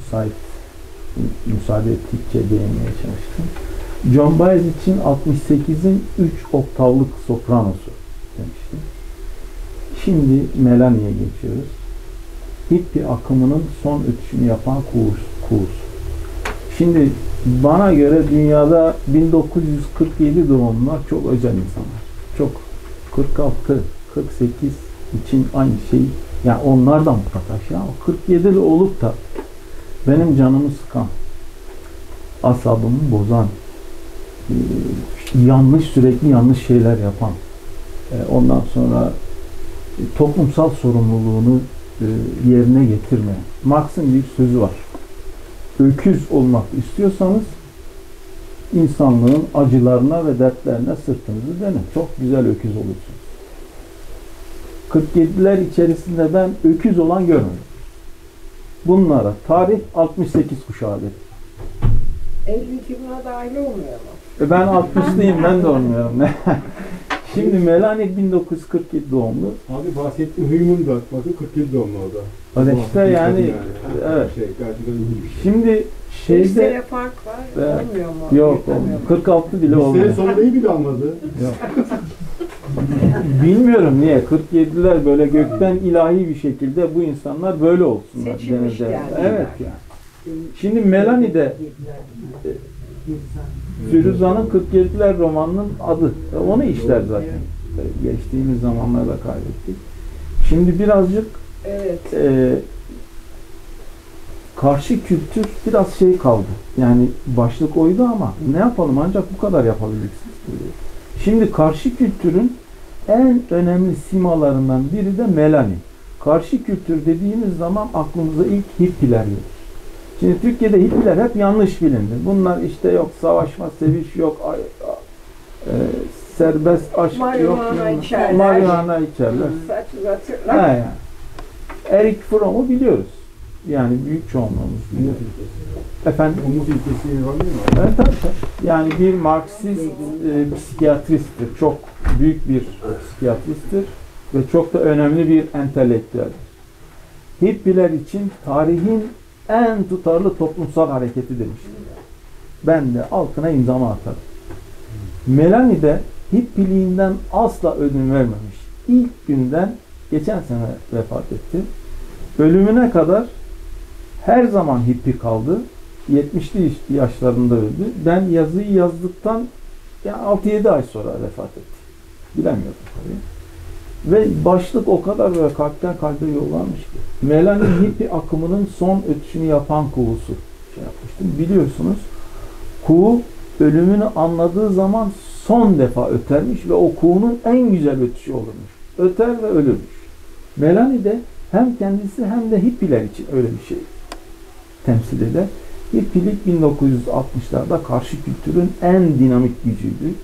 müsait müsaade ettikçe değinmeye çalıştım. John Baez için 68'in 3 oktavlık sopranosu demiştim. Şimdi Melanie'ye geçiyoruz. Hippi akımının son ötüşünü yapan kurs. kurs. Şimdi bana göre dünyada 1947 doğumlular çok özel insanlar. Çok 46, 48 için aynı şey. Yani onlardan mutlaka şey ama 47'li olup da benim canımı sıkan, asabımı bozan, yanlış sürekli yanlış şeyler yapan, ondan sonra toplumsal sorumluluğunu e, yerine getirme. Marx'ın bir sözü var. Öküz olmak istiyorsanız insanlığın acılarına ve dertlerine sırtınızı dönün. Çok güzel öküz olursunuz. 47'ler içerisinde ben öküz olan görmedim. Bunlara tarih 68 kuşağı dedi.
52 buna dahil olmuyor mu?
E ben 60'lıyım ben de olmuyorum. Şimdi Melanie 1947 doğumlu.
Abi bahsettiğim Hüymun da bakın 47 doğumlu o da.
Öyle işte yani,
kadın
evet.
Şey, ilginç.
Şimdi
5
şeyde
sene fark var.
Evet.
Olmuyor mu?
yok olmuyor.
mu?
46 bile olmuyor.
sonra iyi bile almadı.
Bilmiyorum niye 47'ler böyle gökten ilahi bir şekilde bu insanlar böyle olsunlar.
Seçilmiş
denir.
yani.
Evet yani. Şimdi Melanie'de Firuza'nın 47'ler romanının adı. E, Onu işler zaten. E, Geçtiğimiz zamanlarda kaybettik. Şimdi birazcık
Evet.
e, karşı kültür biraz şey kaldı. Yani başlık oydu ama ne yapalım ancak bu kadar yapabilirsiniz. Şimdi karşı kültürün en önemli simalarından biri de Melanie. Karşı kültür dediğimiz zaman aklımıza ilk hippiler gelir. Şimdi Türkiye'de hippiler hep yanlış bilindi. Bunlar işte yok savaşma, seviş yok, ay- e, serbest aşk yok.
Marihuana
bilmem-
içerler.
Marihuana içerler.
Saç
He
uzatırlar.
yani. Eric Fromm'u biliyoruz. Yani büyük çoğunluğumuz biliyor. Efendim?
Umut ilkesi var mi?
Evet tabii tabii. Yani bir Marksist e, psikiyatristtir. Çok büyük bir psikiyatristtir. Ve çok da önemli bir entelektüeldir. Hippiler için tarihin en tutarlı toplumsal hareketi demiştir. Ben de altına imzamı atarım. Melanie de hippiliğinden asla ödün vermemiş. İlk günden geçen sene vefat etti. Ölümüne kadar her zaman hippi kaldı. 70'li yaşlarında öldü. Ben yazıyı yazdıktan yani 6-7 ay sonra vefat etti. Bilemiyorum tabii. Ve başlık o kadar böyle kalpten kalbe yollanmış ki. Melanie hippi akımının son ötüşünü yapan kuğusu şey yapmıştım. Biliyorsunuz kuğu ölümünü anladığı zaman son defa ötermiş ve o kuğunun en güzel ötüşü olurmuş. Öter ve ölürmüş. Melanie de hem kendisi hem de hippiler için öyle bir şey temsil eder. Hippilik 1960'larda karşı kültürün en dinamik gücüydü.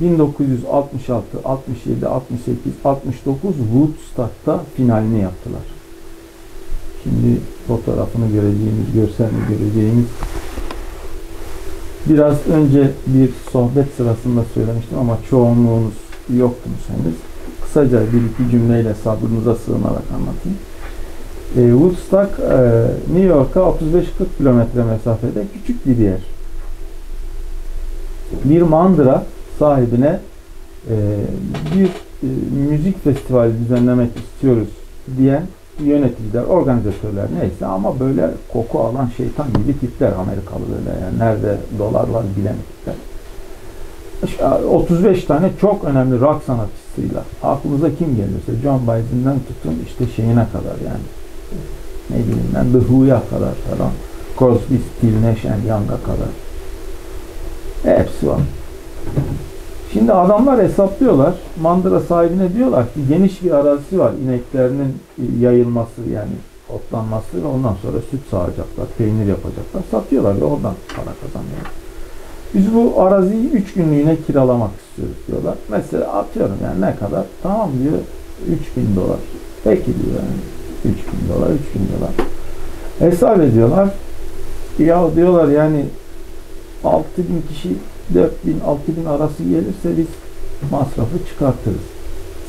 1966, 67, 68, 69 Woodstock'ta finalini yaptılar. Şimdi fotoğrafını göreceğimiz, görselini göreceğimiz biraz önce bir sohbet sırasında söylemiştim ama çoğunluğunuz yoktunuz henüz. Kısaca bir iki cümleyle sabrınıza sığınarak anlatayım. E, Woodstock e, New York'a 35-40 kilometre mesafede küçük bir yer. Bir mandıra sahibine e, bir e, müzik festivali düzenlemek istiyoruz diyen yöneticiler, organizatörler neyse ama böyle koku alan şeytan gibi tipler Amerikalı böyle yani nerede dolar var bilen tipler. İşte 35 tane çok önemli rock sanatçısıyla aklınıza kim gelirse John Biden'den tutun işte şeyine kadar yani ne bileyim ben The Who'ya kadar falan Crosby, Still, Nash Young'a kadar hepsi var. Şimdi adamlar hesaplıyorlar. Mandıra sahibine diyorlar ki geniş bir arazisi var. İneklerinin yayılması yani otlanması ve ondan sonra süt sağacaklar, peynir yapacaklar. Satıyorlar ve oradan para kazanıyorlar. Biz bu araziyi 3 günlüğüne kiralamak istiyoruz diyorlar. Mesela atıyorum yani ne kadar? Tamam diyor 3000 dolar. Peki diyor yani. 3000 dolar, 3000 dolar. Hesap ediyorlar. Ya diyorlar yani 6000 kişi 4000 6000 arası gelirse biz masrafı çıkartırız.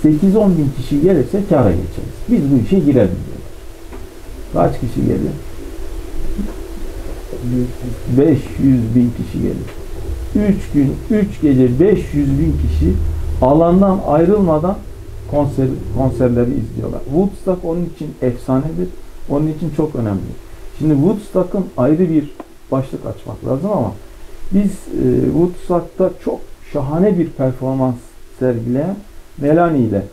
8-10 bin kişi gelirse kâra geçeriz. Biz bu işe girelim diyorlar. Kaç kişi gelir? 500 bin kişi gelir. 3 gün, 3 gece 500 bin kişi alandan ayrılmadan konser, konserleri izliyorlar. Woodstock onun için efsanedir. Onun için çok önemli. Şimdi Woodstock'ın ayrı bir başlık açmak lazım ama biz e, Woodstock'ta çok şahane bir performans sergileyen Melanie ile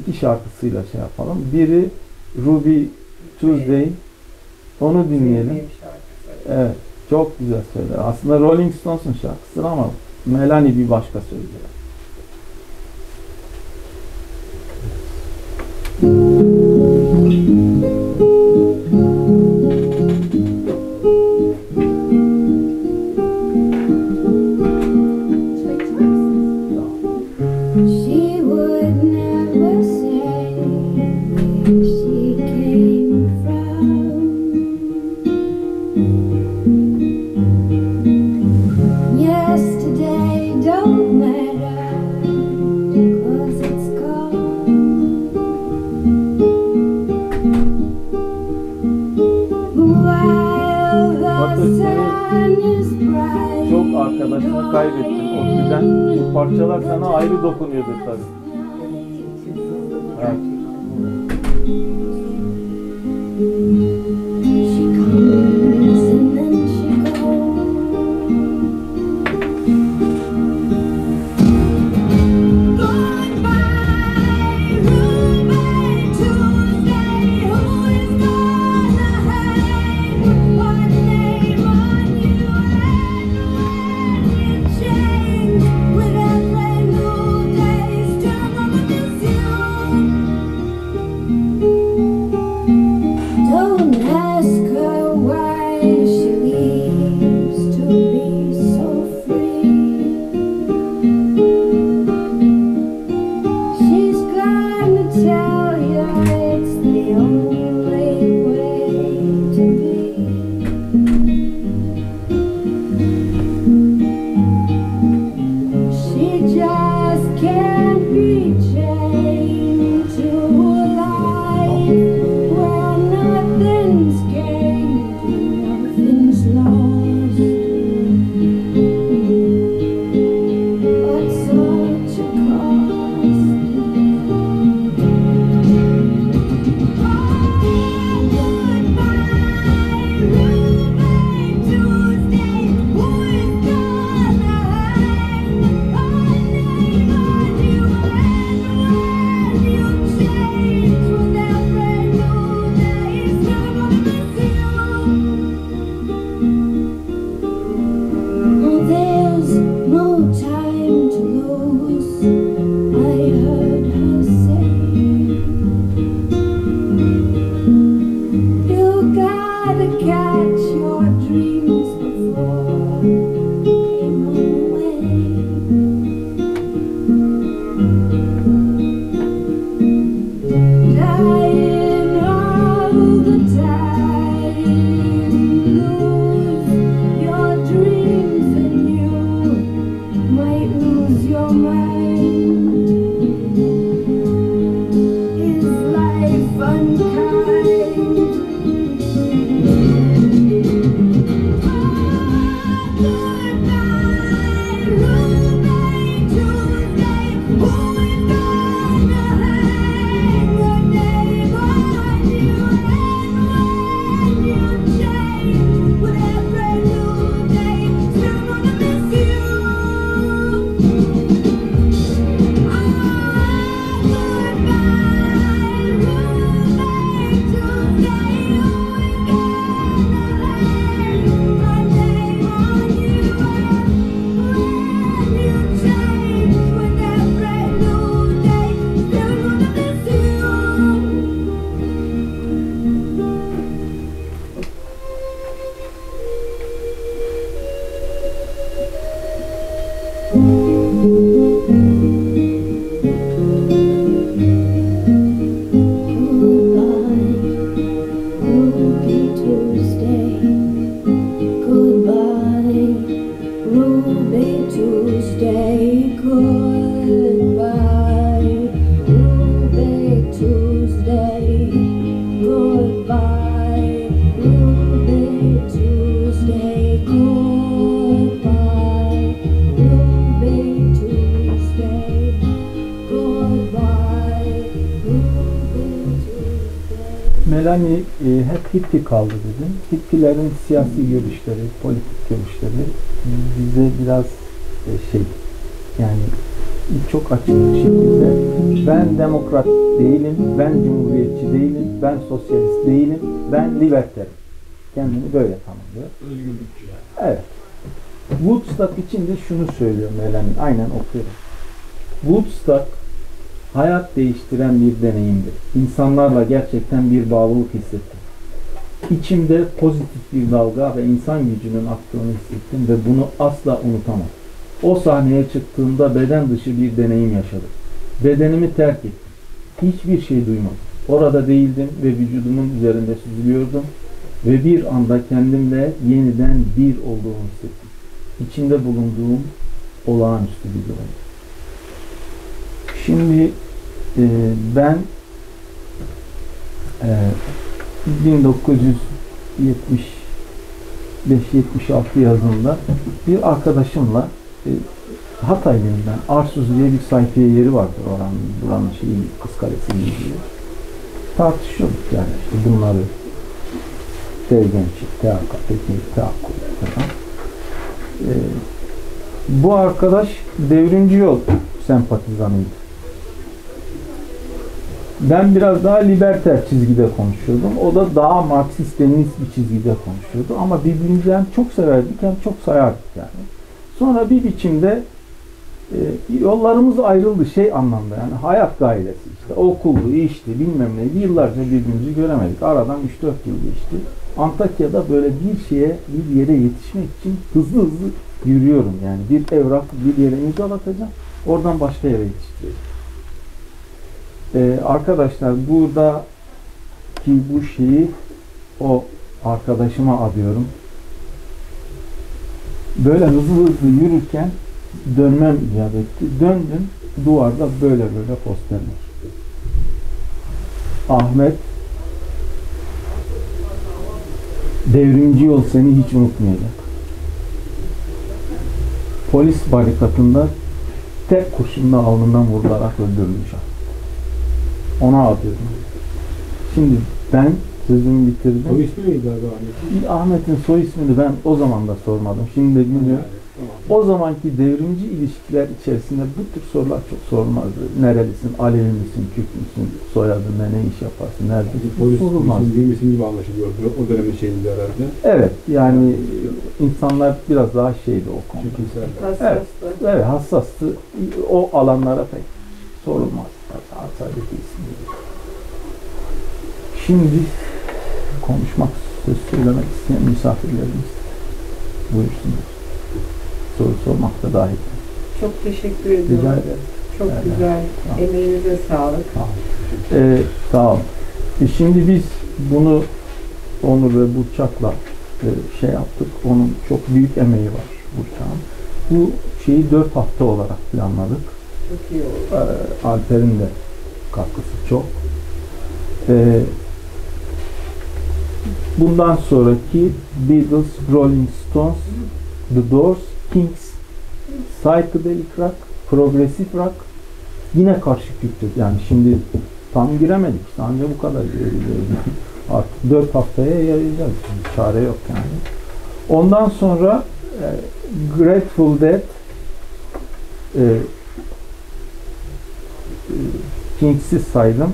iki şarkısıyla şey yapalım. Biri Ruby Tuesday. Onu dinleyelim. Evet. Çok güzel söyler. Aslında Rolling Stones'un şarkısı ama Melanie bir başka söylüyor.
She would parçalar sana ayrı dokunuyordur tabii. Melanie e, hep hippie kaldı dedin. Hippilerin siyasi görüşleri, politik görüşleri bize biraz e, şey yani çok açık bir şekilde ben demokrat değilim, ben cumhuriyetçi değilim, ben sosyalist değilim, ben liberterim. Kendini böyle tanımlıyor.
Özgürlükçü yani.
Evet. Woodstock için de şunu söylüyor Melanie. Aynen okuyorum. Woodstock hayat değiştiren bir deneyimdir. İnsanlarla gerçekten bir bağlılık hissettim. İçimde pozitif bir dalga ve insan gücünün aktığını hissettim ve bunu asla unutamam. O sahneye çıktığımda beden dışı bir deneyim yaşadım. Bedenimi terk ettim. Hiçbir şey duymadım. Orada değildim ve vücudumun üzerinde süzülüyordum ve bir anda kendimle yeniden bir olduğumu hissettim. İçinde bulunduğum olağanüstü bir durum. Şimdi e, ben e,
576 yazında bir arkadaşımla e, Hatay'dan Arsuz diye bir sayfiye yeri vardır oranın buranın şeyi Kız Kalesi diye. Tartışıyorduk yani işte bunları devgençlik, teakkuk, teknik, teakkuk falan. E, bu arkadaş devrimci yol sempatizanıydı. Ben biraz daha liberter çizgide konuşuyordum. O da daha Marksist Leninist bir çizgide konuşuyordu. Ama birbirimizi hem çok severdik hem çok sayardık yani. Sonra bir biçimde e, yollarımız ayrıldı şey anlamda yani hayat gailesi işte okuldu, işti bilmem neydi yıllarca birbirimizi göremedik. Aradan 3-4 yıl geçti. Antakya'da böyle bir şeye bir yere yetişmek için hızlı hızlı yürüyorum yani. Bir evrak bir yere imzalatacağım. Oradan başka yere yetiştireceğim. Ee, arkadaşlar burada ki bu şeyi o arkadaşıma adıyorum. Böyle hızlı hızlı yürürken dönmem icap etti. Döndüm. Duvarda böyle böyle posterler. Ahmet devrimci yol seni hiç unutmayacak. Polis barikatında tek kurşunla alnından vurularak öldürülmüş. Ona atıyorum. Şimdi ben sözümü bitirdim.
O ismi neydi abi Ahmet'in?
Ahmet'in soy ismini ben o zaman da sormadım. Şimdi de bilmiyorum. O zamanki devrimci ilişkiler içerisinde bu tür sorular çok sorulmazdı. Nerelisin, Alevi misin, Kürt müsün, soyadın ne, ne iş yaparsın, neredesin?
Polis
Sorulmaz.
misin değil misin gibi anlaşılıyordu. O dönemin şeyinde herhalde.
Evet, yani insanlar biraz daha şeydi o konuda.
Çekimsel.
Hassaslı.
Evet, hassastı. O alanlara pek sorulmaz. Değil. Şimdi konuşmak, söz söylemek isteyen misafirlerimiz buyursunlar. Soru sormak da dahil.
Çok teşekkür
Rica
ediyorum.
ederim.
Çok
Evet.
güzel.
Tamam.
Emeğinize sağlık.
Ee, sağ olun. E şimdi biz bunu Onur ve Burçak'la e, şey yaptık. Onun çok büyük emeği var Burçak'ın. Bu şeyi dört hafta olarak planladık.
Çok iyi oldu.
Ee, Alper'in de katkısı çok. Ee, bundan sonraki Beatles, Rolling Stones, The Doors, Kings, Psychedelic Rock, Progressive Rock yine karşı kültür. Yani şimdi tam giremedik. Ancak bu kadar girebiliyoruz. Artık dört haftaya yayacağız. Çare yok yani. Ondan sonra e, Grateful Dead, e, Kings'i saydım.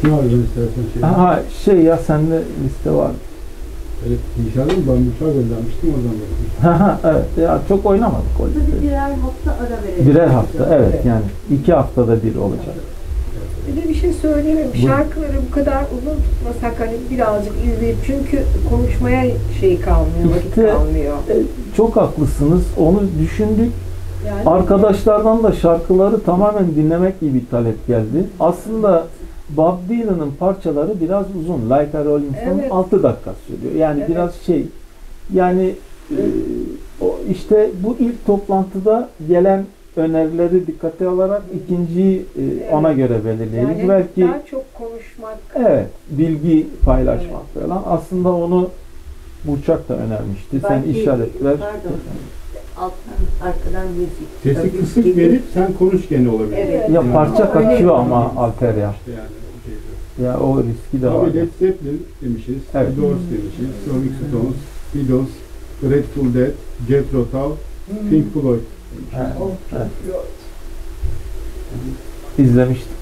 Kim var ben istersen şey.
Ha şey ya sende liste var.
Evet, bilgisayarda mı? Ben uçağa göndermiştim oradan bakıyorum.
Ha ha evet ya çok oynamadık o
Tabii birer hafta ara verelim.
Birer hafta evet yani iki haftada bir olacak.
Bir de bir şey söyleyelim.
Buyurun.
Şarkıları bu kadar uzun tutmasak hani birazcık izleyip çünkü konuşmaya şey kalmıyor, vakit
İşte-
kalmıyor.
E, çok haklısınız onu düşündük.
Yani
Arkadaşlardan da şarkıları tamamen dinlemek gibi bir talep geldi. Aslında Bob Dylan'ın parçaları biraz uzun. Like a Rolling Stone
Evet.
6 dakika sürüyor. Yani
Evet.
biraz şey yani e, o işte bu ilk toplantıda gelen önerileri dikkate alarak ikinciyi e,
Evet.
ona göre belirleyelim.
yani
Belki
daha çok konuşmak.
evet bilgi paylaşmak falan. Aslında onu Burçak da önermişti. Sen
Belki-
işaretler.
Pardon. Alttan arkadan müzik.
Sesi kısık verip sen konuş gene olabilir.
Evet.
Ya parça kaçıyor ama Alper ya.
İşte yani o şeyde.
Ya o riski de var.
Abi Led Zeppelin demişiz,
Evet.
The Doors demişiz, Rolling Stones, Beatles, Grateful Dead, Jethro Tull, Pink Floyd.
Evet. İzlemiştim.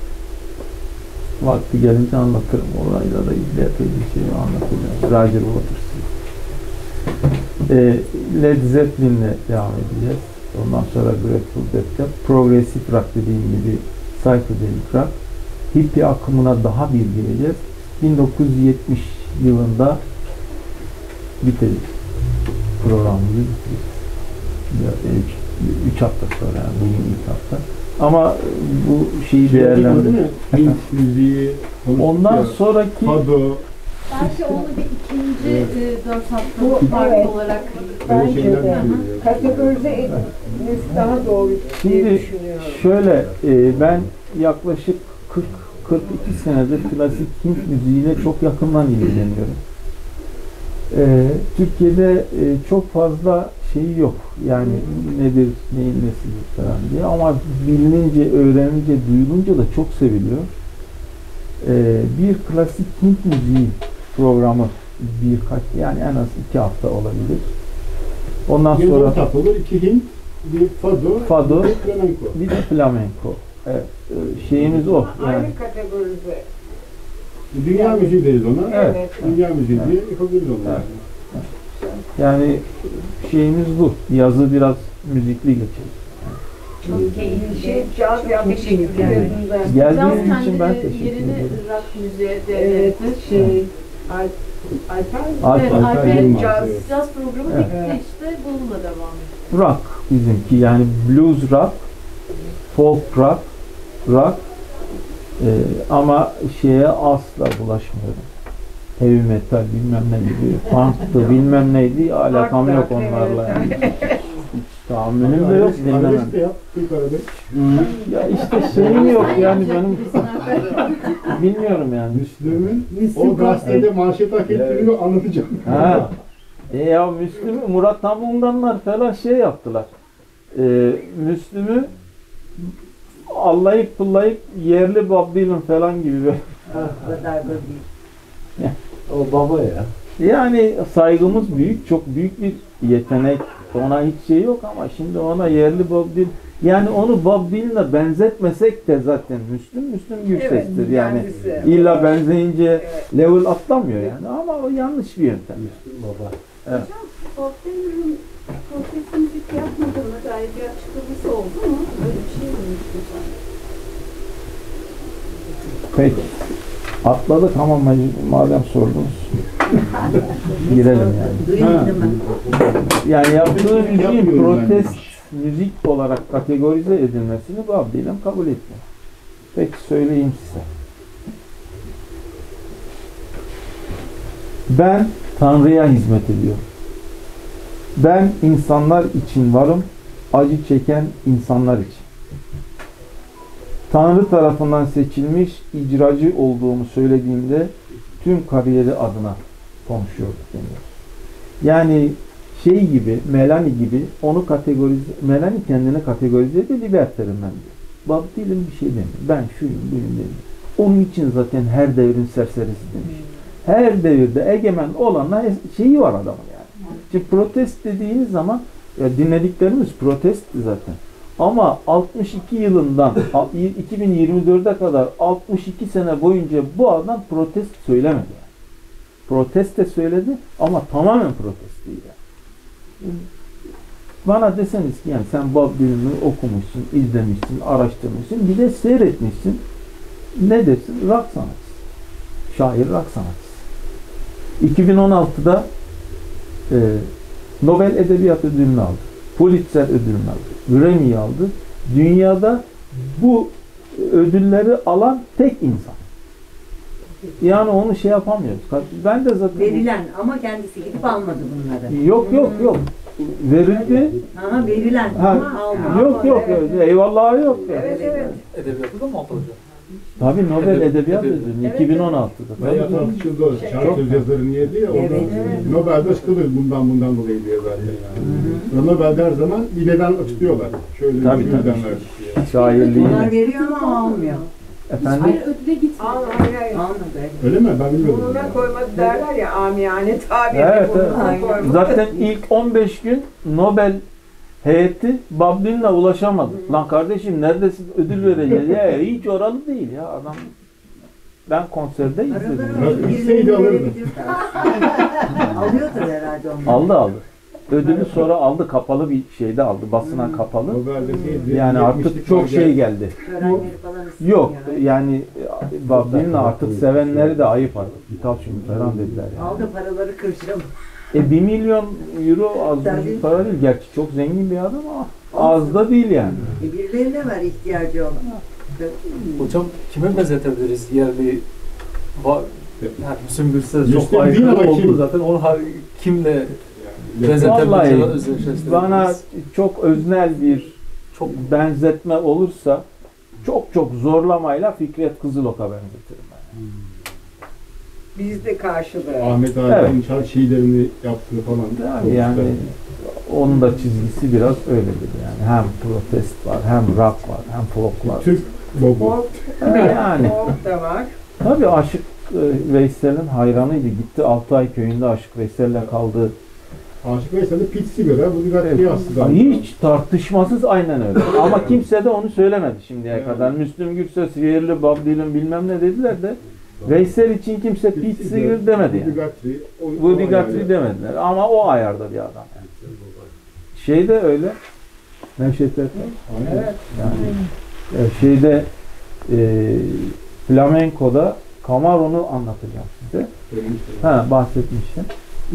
Vakti gelince anlatırım. Orayla da izleyeceğim şeyi anlatacağım. Roger Waters. Ee, Led Zeppelin'le devam edeceğiz. Ondan sonra Grateful Dead'le Progressive Rock dediğim gibi Psychedelic Rock hippie akımına daha bir gireceğiz. 1970 yılında bitirdik. Programımızı bitirdik. Ya, e, üç, üç hafta sonra yani bugün ilk hafta. Ama bu şeyi
Şey değil
değerlendir.
mi? Hint müziği, konuştuk
Ondan sonraki
Fado,
Belki onu bir ikinci e, dört hafta
Bu-
farklı
evet.
olarak
Bence de. Kategorize etmesi daha doğru diye
Şimdi
düşünüyorum.
şöyle e, ben yaklaşık 40 42 senedir klasik Hint müziğiyle çok yakından ilgileniyorum. Ee, Türkiye'de e, çok fazla şeyi yok. Yani nedir, neyin nesidir falan diye. Ama bilinince, öğrenince, duyulunca da çok seviliyor. Ee, bir klasik Hint müziği programı birkaç, yani en az iki hafta olabilir. Ondan
Bir
sonra
iki Hint, bir Fado,
Fado,
bir Flamenco.
bir de flamenco. Evet, e, şeyimiz o. Yani
Aynı kategoride.
Dünya müziği deriz ona.
Evet.
Dünya müziği diye yapabiliriz onu.
Evet. Yani şeyimiz bu. Yazı biraz müzikli geçelim.
Çok keyifli. Şey,
teşekkür ederim.
Caz
Geldiğiniz için ben teşekkür
yerini
ederim.
rock müziğe
Evet, şey, Alp, Alper
Evet,
Alper
Alper
Yılmaz,
Caz,
evet.
caz programı
Evet.
bitti işte bununla devam etti.
Rock bizimki. Yani blues rock, folk rock e, ama şeye asla bulaşmıyorum. Heavy metal bilmem ne gibi, punk'tı bilmem neydi alakam yok onlarla yani. Tahammülüm de yok dinlemem. Ya işte şeyim yok yani benim bilmiyorum yani.
Müslüm'ün
Müslüm
o gazetede manşet hak ettiğini anlatacağım.
Ha. E ya Müslüm'ü Murat Tamundanlar falan şey yaptılar. Ee, Müslüm'ü allayıp pullayıp yerli Bob Dylan falan gibi böyle.
O
baba ya.
Yani saygımız büyük, çok büyük bir yetenek. Ona hiç şey yok ama şimdi ona yerli Bob Dylan yani onu Bob Dylan'a benzetmesek de zaten Müslüm Müslüm Gürses'tir yani.
kendisi.
İlla benzeyince
Evet.
level atlamıyor yani ama o yanlış bir yöntem.
Müslüm baba.
Bob Dylan'ın protest müzik yapmadığına dair bir açıklaması oldu mu? Öyle bir şey mi
Peki. Atladık ama madem sordunuz. Girelim yani. Yani yaptığı müziğin protest müzik olarak kategorize edilmesini Bob Dylan kabul etmiyor. Peki söyleyeyim size. Ben Tanrı'ya hizmet ediyorum. Ben insanlar için varım, acı çeken insanlar için. Tanrı tarafından seçilmiş icracı olduğumu söylediğimde tüm kariyeri adına konuşuyorduk deniyor. Yani şey gibi, Melanie gibi onu kategorize, Melanie kendini kategorize ediyor, liberterim ben diyor. Bob Dylan bir şey demiyor. Ben şuyum, buyum demiyor. Onun için zaten her devrin serserisi demiş. Her devirde egemen olanlar şeyi var adamın yani. Şimdi protest dediğiniz zaman ya dinlediklerimiz protestti zaten. Ama 62 yılından 2024'e kadar 62 sene boyunca bu adam protest söylemedi. Yani. Protest de söyledi ama tamamen protest değil. Bana deseniz ki yani sen Bob Dylan'ı okumuşsun, izlemişsin, araştırmışsın, bir de seyretmişsin. Ne dersin? Rock sanatçısı. Şair rock sanatçısı. 2016'da e, Nobel Edebiyat Ödülünü aldı. Pulitzer ödülünü aldı. Grammy aldı. Dünyada bu ödülleri alan tek insan. Yani onu şey yapamıyoruz. Ben de zaten
Verilen ama kendisi gidip almadı bunları.
yok yok yok. Verildi.
Aha verilen
Ha,
ama almadı.
yok yok. Eyvallah yok.
Evet evet.
Edebiyatı da mı alacak?
Tabii Nobel Edebiyat. Ödülü
Evet.
2016'da.
Bayağı
Tabii.
tartışıldı o. Şark söz yazarı niye diye. Ondan
Evet,
evet.
Nobel'de çıkılır bundan bundan dolayı diye zaten. Ve Nobel'de her zaman bir neden açıklıyorlar. Şöyle
Tabii,
bir
tabii.
diye.
Bunlar veriyor ama almıyor.
Efendim?
Hayır ödüle gitmedi.
Al, hayır, hayır.
Almadı.
Öyle mi? Ben bilmiyordum.
Burnuna koymadı derler ya amiyane tabiri.
Evet,
evet.
koymadı.
Zaten ilk 15 gün Nobel heyeti Dylan'a ulaşamadı. Lan kardeşim neredesin ödül vereceğiz? Ya hiç oralı değil ya adam. Ben konserde izledim.
İsteydi alırdı.
Alıyordur herhalde onlar.
Aldı aldı. Ödülü sonra aldı kapalı bir şeyde aldı. Basına kapalı. Yani artık
70'lik
çok şey geldi. Yok yani e, Dylan'ı artık sevenleri de ayıp artık. Git al şunu falan dediler yani.
Aldı paraları kıracağım.
E 1 milyon euro az bir para değil. Gerçi çok zengin bir adam ama az da değil yani.
E birilerine var ihtiyacı olan.
Hocam kime benzetebiliriz? Yerli yani Müslüm Gürses çok aykırı oldu zaten. Onu kimle
Yani
da özdeşleştirebiliriz?
Bana çok öznel bir
çok
benzetme olursa çok çok zorlamayla Fikret Kızılok'a benzetirim ben.
Bizde karşılığı.
Ahmet
Evet.
Ağa'nın evet. şiirlerini yaptığı falan.
Yani, yani onun da çizgisi biraz öyledir yani. Hem protest var, hem rock var, hem folk var.
Türk.
Folk,
Yani.
folk da var.
Tabii Aşık e, Veysel'in hayranıydı. Gitti Altay köyünde Aşık Veysel'le kaldı.
Aşık Veysel'de pit sigara, bu dikkatli aslında.
Hiç tartışmasız aynen öyle. Ama kimse de onu söylemedi şimdiye kadar. Müslüm Gürses, yerli Bob Dylan bilmem ne dediler de Veysel için kimse Pete Seeger demedi yani. Woody Guthrie demediler. Ama o ayarda bir adam. Yani. Şey de öyle. Nevşet.
Aynen.
Evet.
Yani e, şeyde e, flamenkoda Camaro'nu anlatacağım size. Ha bahsetmiştim.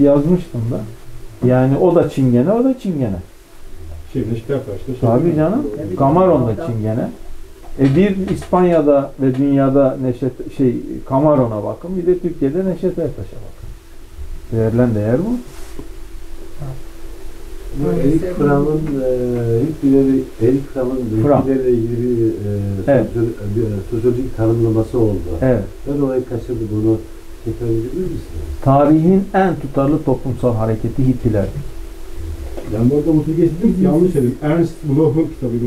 Yazmıştım da. Yani o da çingene, o da çingene.
Şey, Ertaş'ta. şey-
Tabii canım. Camaron da çingene. E bir İspanya'da ve dünyada Neşet şey Camaron'a bakın, bir de Türkiye'de Neşet Ertaş'a bakın. Verilen değer bu.
Bu Erik Fromm'un e, Erik Fromm'un
Fromm.
hippilerle ilgili bir, e,
Evet.
e, sosyolojik tanımlaması oldu.
Evet.
Ben orayı kaçırdım. Bunu tekrar edebilir misiniz?
Tarihin en tutarlı toplumsal hareketi hippiler.
Yani Ülkesi değil, yanlış söyledim. Ernst Bloch'un kitabıydı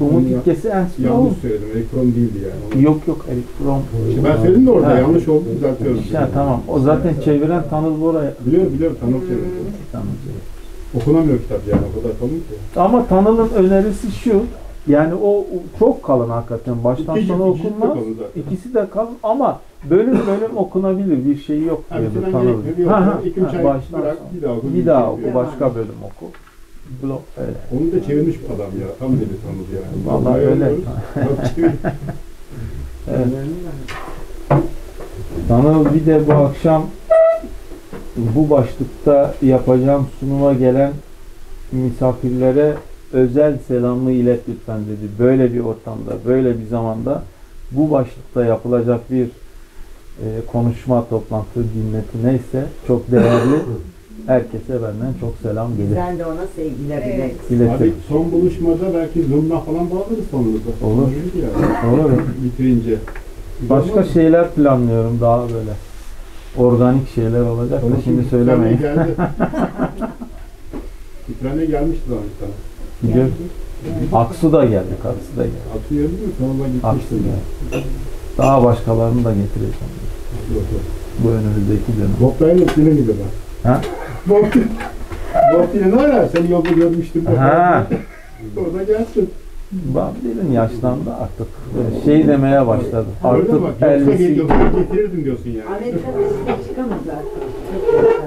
Onu ya-
İlkesi Ernst Bloch.
Yanlış söyledim. Fromm değildi yani.
Yok yok Fromm.
İşte ben söyledim de orada
Ha.
yanlış oldu düzeltiyorum.
Ya tamam. O zaten çeviren Tanıl Bora.
Biliyorum biliyorum tanım çevirdim.
Tanıl çevir.
Okunamıyor kitap yani o kadar kalın ki.
Ama Tanıl'ın önerisi şu. Yani o çok kalın hakikaten. Baştan
İki-
sona
ikisi de
okunmaz.
kalın zaten.
İkisi de kalın ama bölüm bölüm okunabilir. Bir şey yok
Ha,
diyor
bitirmen
Tanıl.
gerekmiyor.
Ha,
Yok,
ha,
iki üç
ha,
ay
baştan
bırak,
sona.
bir daha oku,
Bir
bir
daha
şey
oku. Başka bölüm oku. Blok öyle.
Onu da çevirmiş bir adam ya. Tam deli tanıdı yani.
Vallahi öyle. Evet. Tanıl bir de bu akşam bu başlıkta yapacağım sunuma gelen misafirlere özel selamı ilet lütfen dedi. Böyle bir ortamda, böyle bir zamanda bu başlıkta yapılacak bir e, konuşma, toplantı, dinleti neyse çok değerli. Herkese benden çok selam gelir.
Bizden de ona sevgiler
Evet.
ileriz.
Abi
İletirim.
son buluşmada belki Zoom'dan falan bağlarız sonunda.
Olur.
Ya.
Olur.
Bitirince.
Başka şeyler planlıyorum daha böyle. Organik şeyler olacak da şimdi söylemeyin.
İkramiye gelmişti daha önce sana.
Gör. Aksu da geldi, Aksu da geldi.
Atıyor değil mi? Sonra
Aksu geldi. Daha başkalarını da getireceğim.
Yok yok.
Bu önümüzdeki dönem.
Bob Dylan yine mi dedi?
Ha?
Bob Bob Dylan var ya seni yolda görmüştüm.
Ha.
Orada gelsin.
Bob Dylan yaşlandı artık. Şey demeye başladı.
Öyle
Artık
bak. Yoksa getirirdim diyorsun yani.
Amerika'da üstüne çıkamaz zaten.